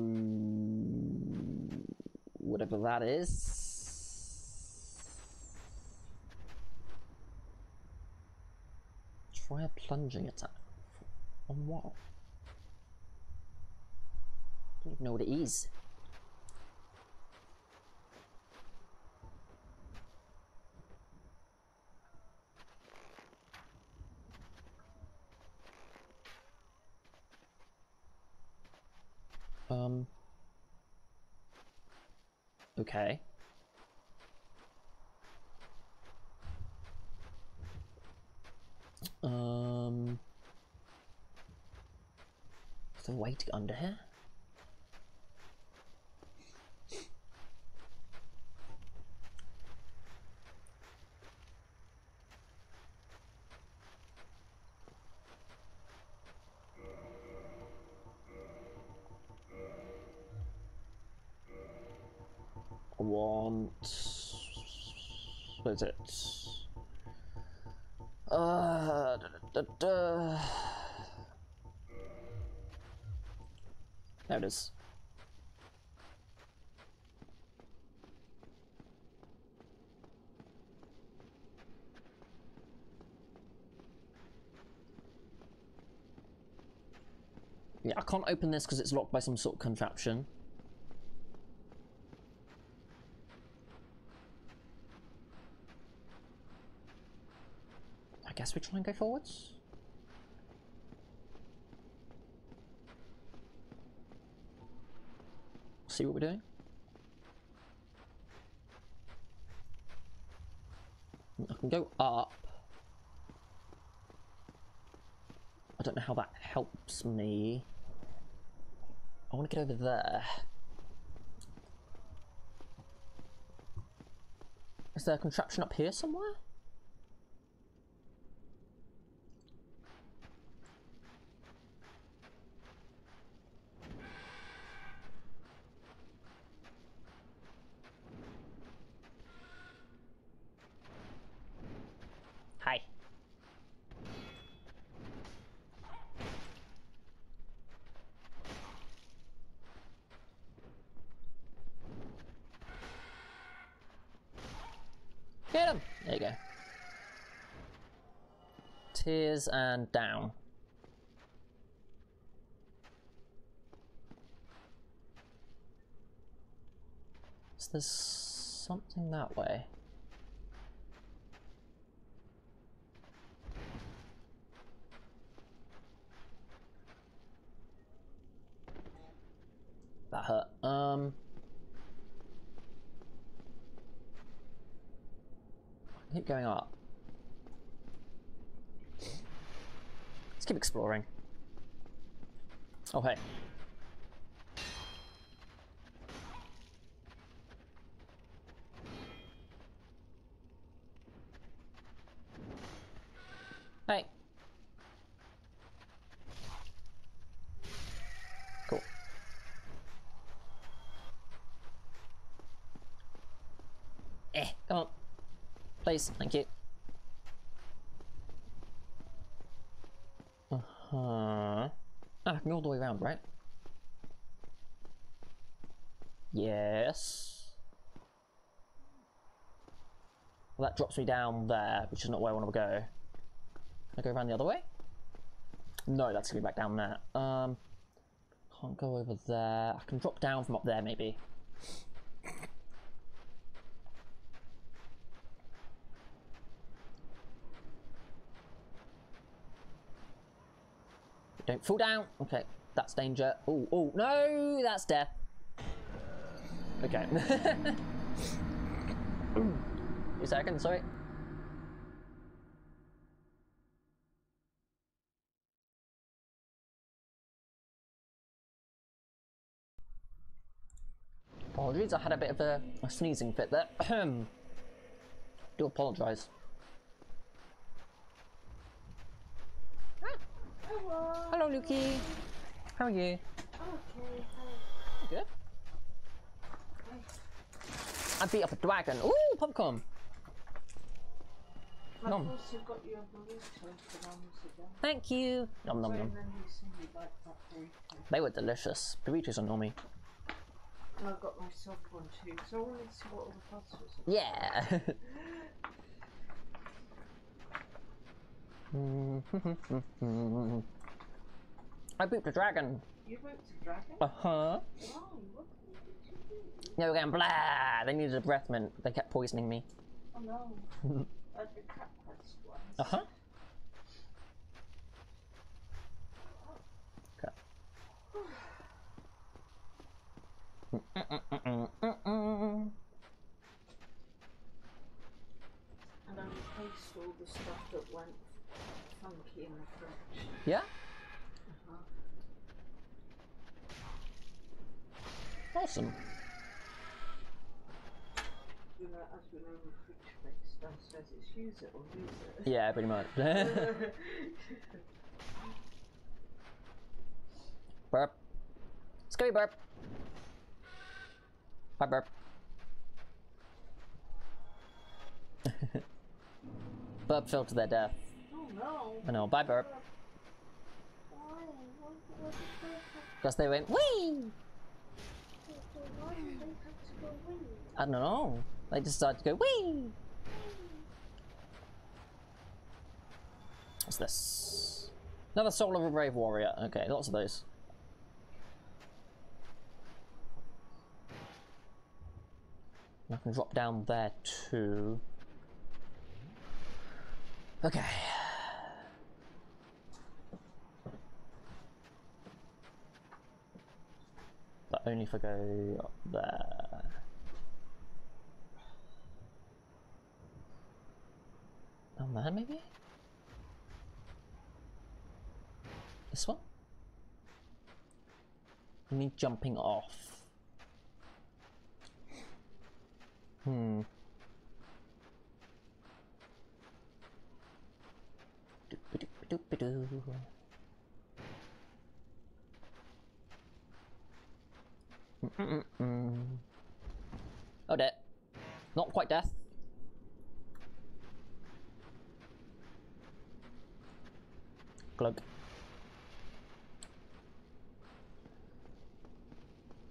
whatever that is. Try a plunging attack. On what? don't even know what it is. Um. Okay. Um. Is there a way to get under here? Want. What is it? Uh, da, da, da. There it is. Yeah, I can't open this because it's locked by some sort of contraption. Guess we try and go forwards. See what we're doing. I can go up. I don't know how that helps me. I want to get over there. Is there a contraption up here somewhere? Hi. Get him! There you go. And down. Is there something that way. That hurt. Um. Keep going up. Let's keep exploring. Oh, hey. Hey. Cool. Eh, come on. Please, thank you. Uh huh. Ah, I can go all the way around, right? Yes. Well, drops me down there, which is not where I want to go. Can I go around the other way? No, that's gonna be back down there. Um, can't go over there. I can drop down from up there, maybe. Don't fall down. Okay, that's danger. Oh, oh, no, that's death. Okay. Two seconds, sorry. Apologies, I had a bit of a, a sneezing fit there. Do apologise. Hello. Hello, Lukey. How are you? Okay. Good. I beat up a dragon. Ooh, popcorn. I've Nom. also got your burrito. Thank you. Nom nom nom. you like. They were delicious. Burritos are normie. And I've got myself one too. So I wanted to see what all the fuss was. Yeah. I beat the dragon. You went to Dragon? Uh huh. Why? What did you do? Yeah, we're going blah. They needed a breath mint. They kept poisoning me. Oh no. like the cat quest one. Uh huh. Okay. And I replaced all the stuff that went funky in the fridge. Yeah. Uh-huh. Awesome. You know, as we know, the fridge makes it's use it or lose it. Yeah, pretty much. burp. Scary burp. Bye burp. burp fell to their death. oh no. I know. Bye burp. Why? What, what they Because they went wee. why did they have to go win? I don't know. They just decided to go wee. What's this? Another soul of a brave warrior. Okay, lots of those. I can drop down there too. Okay. But only if I go up there. Down there maybe? This one? Me jumping off. Hmm. Mm-mm-mm. Oh, dead. Not quite death. Glug.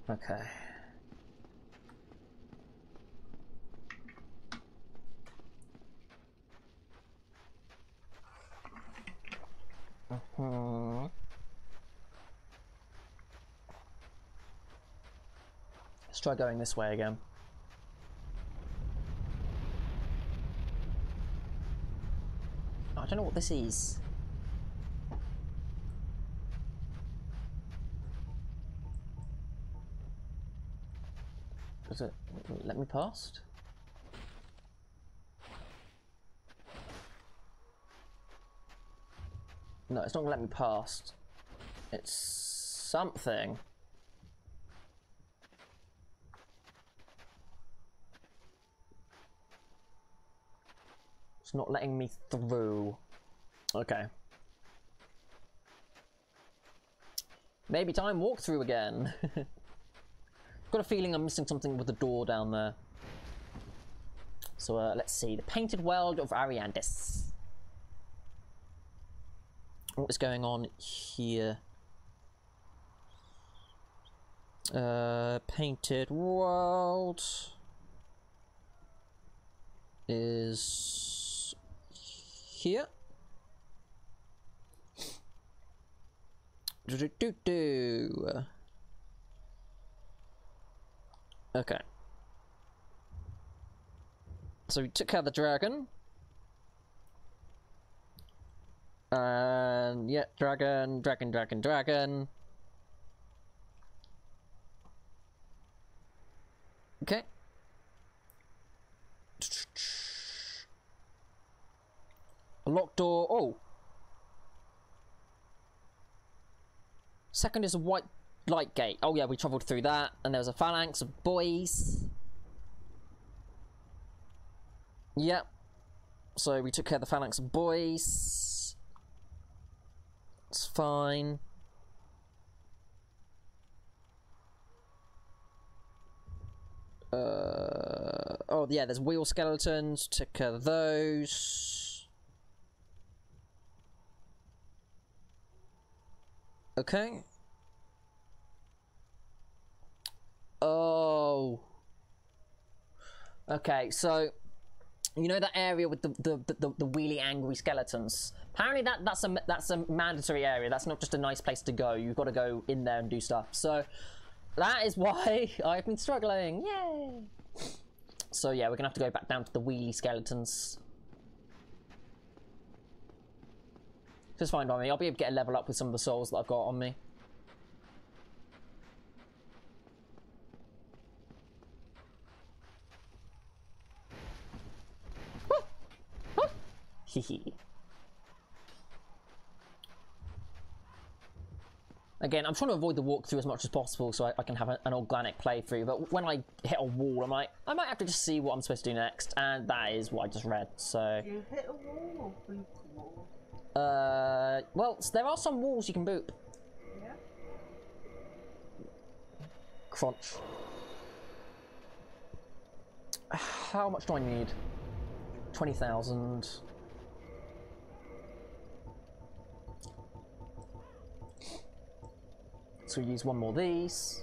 Okay. Hmm. Let's try going this way again. I don't know what this is. Does it let me past? No, it's not gonna let me past. It's something. It's not letting me through. Okay. Maybe time walk through again. Got a feeling I'm missing something with the door down there. So uh, let's see. The Painted World of Ariamis. What is going on here? Uh, Painted World is here. Do do do do. Okay. So we took out the dragon. And yeah, dragon, dragon, dragon, dragon. Okay. A locked door. Oh. Second is a white light gate. Oh yeah, we travelled through that, and there was a phalanx of boys. Yep. So we took care of the phalanx of boys. It's fine. Uh, oh yeah, there's wheel skeletons. Took care of those. Okay. Oh. Okay, so you know that area with the the, the, the wheelie angry skeletons. Apparently that that's a that's a mandatory area. That's not just a nice place to go. You've got to go in there and do stuff. So that is why I've been struggling. Yay! So yeah, we're gonna have to go back down to the wheelie skeletons. Just fine by me. I'll be able to get a level up with some of the souls that I've got on me. Hehe. Again, I'm trying to avoid the walkthrough as much as possible so I, I can have a, an organic playthrough, but when I hit a wall, I'm like, I might have to just see what I'm supposed to do next, and that is what I just read, so... You hit a wall or boot a wall? Uh, well, there are some walls you can boop. Yeah. Crunch. How much do I need? 20,000. We use one more of these.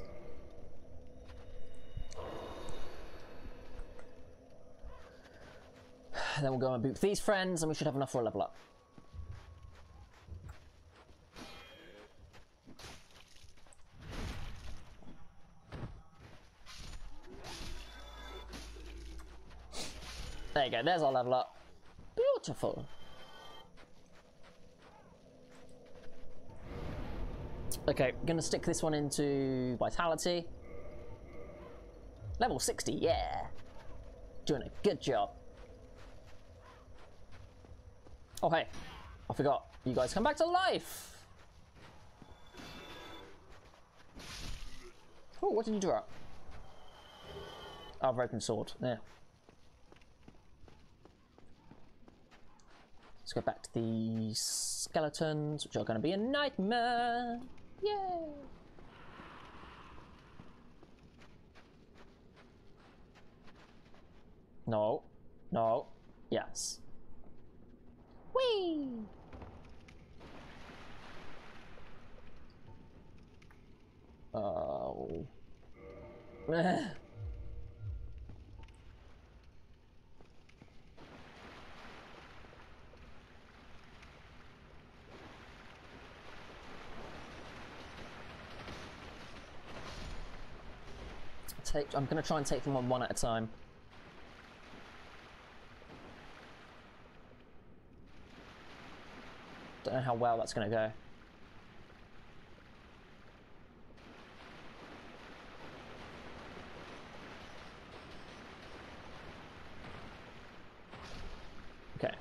Then we'll go and boop these friends and we should have enough for a level up. There you go, there's our level up. Beautiful. Okay, gonna stick this one into vitality. Level 60, yeah. Doing a good job. Oh, hey. I forgot. You guys come back to life. Oh, what did you drop? Oh, broken sword. Yeah. Let's go back to the skeletons, which are going to be a nightmare. Yay! No. No. Yes. Whee! Oh. take. I'm gonna try and take them on one at a time. Don't know how well that's gonna go. Okay.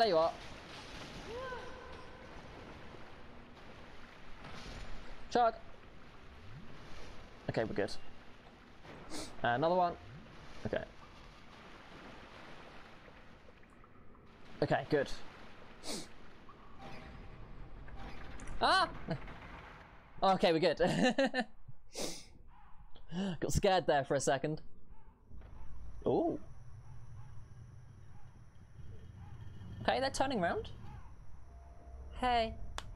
Oh, there you are. Chug. Okay, we're good. Uh, another one. Okay. Okay, good. Ah! Okay, we're good. Got scared there for a second. Ooh. They're turning around. Hey.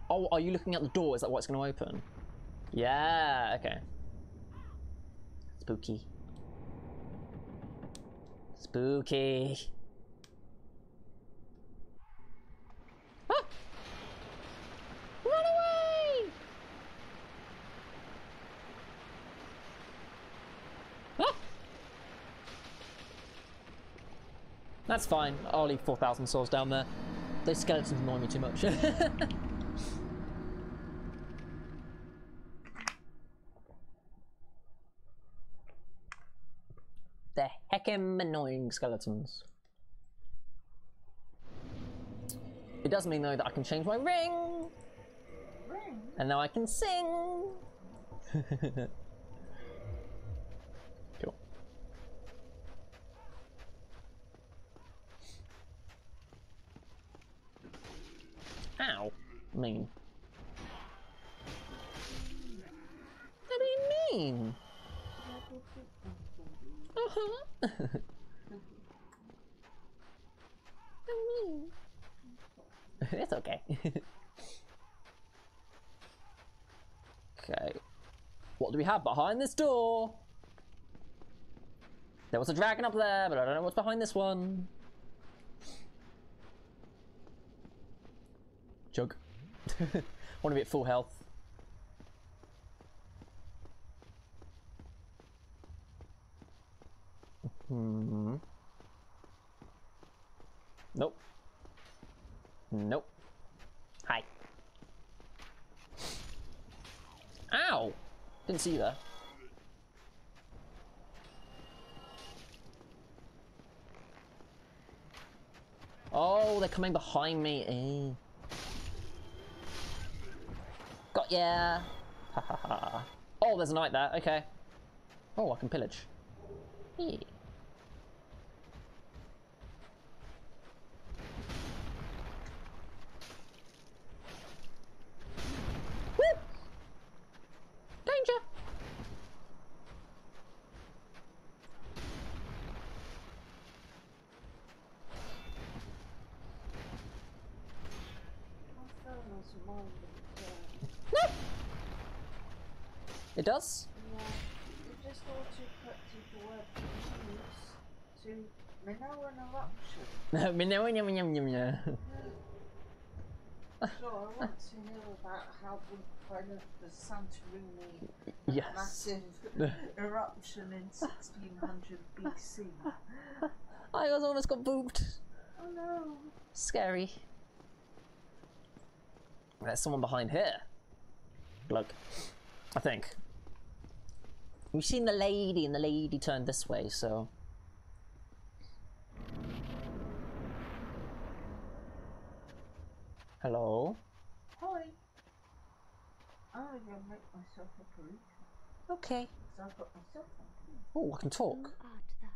Oh, are you looking at the door? Is that what's going to open? Yeah, okay. Spooky. Spooky. Ah! Run away! Ah! That's fine. I'll leave 4,000 souls down there. Those skeletons annoy me too much. the heckin' annoying skeletons. It does mean though that I can change my ring, Ring? and now I can sing. cool. Ow. Mean. What do you mean? Uh-huh. mean. it's okay. okay. What do we have behind this door? There was a dragon up there, but I don't know what's behind this one. Chug. Want to be at full health. Hmm. Nope. Nope. Hi. Ow! Didn't see you there. Oh, they're coming behind me. Eh. Got ya! Oh, there's a knight there. Okay. Oh, I can pillage. Yeah. Woo! Danger! My phone was reminding me. No! It does? Yeah, it just auto-corrected the word confuse to Minoan eruption. Meow, meow, meow, meow, meow. So I want to know about how the kind of the Santorini yes. massive eruption in 1600 BC. I was almost got booped. Oh no! Scary. There's someone behind here. Look. I think. We've seen the lady, and the lady turned this way, so. Hello? Hi. I'm gonna make myself a burrito. Okay. So I've got myself. Oh, I can talk. Who art thou?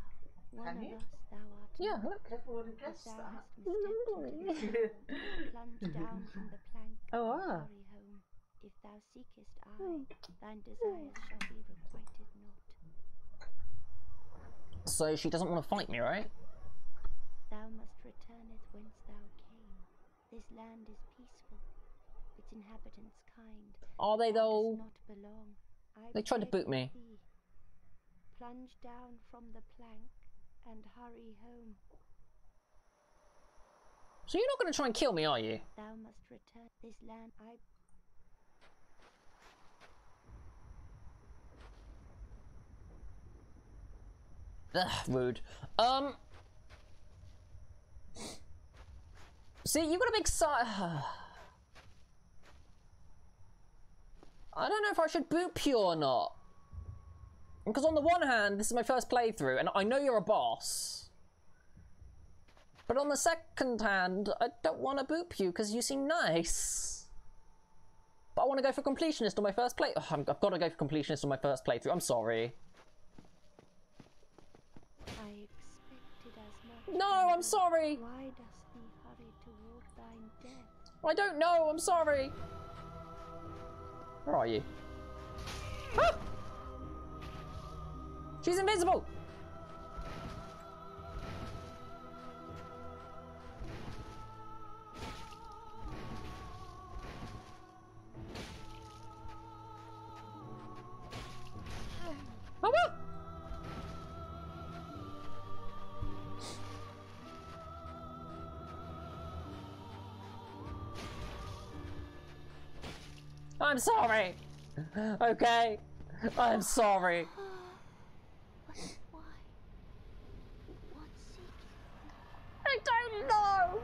One Can you? us thou art Yeah, look. Never would have as guessed that. hast misstepped into this plunge down from the plank Oh, ah. home. If thou seekest I, thine desires shall be requited not. So she doesn't want to fight me, right? Thou must returneth whence thou came. This land is peaceful, its inhabitants kind. Are they though? dost not belong. I They tried to boot me. thee, Plunge down from the plank and hurry home. So you're not going to try and kill me, are you? Thou must return this land. I Ugh, rude. Um. See, you've got a big side. I don't know if I should boot you or not. Because on the one hand, this is my first playthrough, and I know you're a boss. But on the second hand, I don't want to boop you because you seem nice. But I want to go for completionist on my first play. I've got to go for completionist on my first playthrough. I'm sorry. I expected as much. No, I'm sorry. Why dost thee hurry toward thine death? I don't know, I'm sorry. Where are you? Ah! She's invisible! I'm sorry. Okay. I'm sorry. I don't know.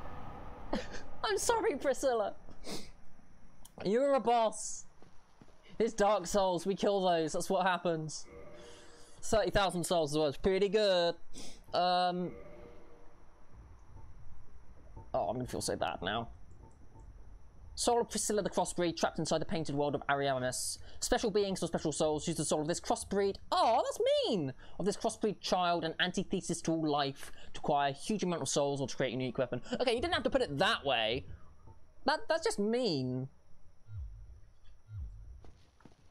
I'm sorry, Priscilla. You're a boss. It's Dark Souls. We kill those. That's what happens. 30,000 souls as well. It's pretty good. Um. Oh, I'm gonna feel so bad now. Soul of Priscilla the Crossbreed, trapped inside the painted world of Ariamis. Special beings or special souls use the soul of this crossbreed. Oh, that's mean! Of this crossbreed child, an antithesis to all life, to acquire a huge amount of souls or to create a unique weapon. Okay, you didn't have to put it that way. That that's just mean.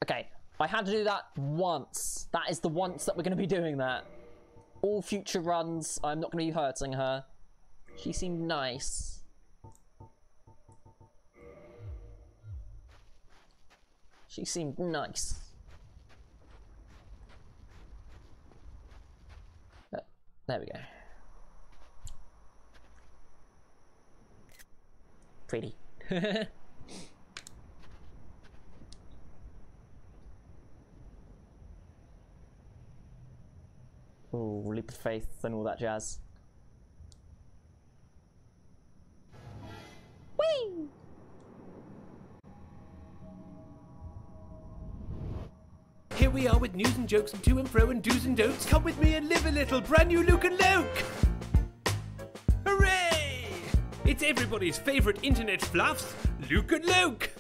Okay, I had to do that once. That is the once that we're going to be doing that. All future runs, I'm not going to be hurting her. She seemed nice. She seemed nice. Uh, There we go. Pretty. oh, leap of faith and all that jazz. Whee! Here we are with news and jokes and to and fro and do's and don'ts. Come with me and live a little. Brand new Luk and Lok! Hooray! It's everybody's favourite internet fluffs, Luk and Lok!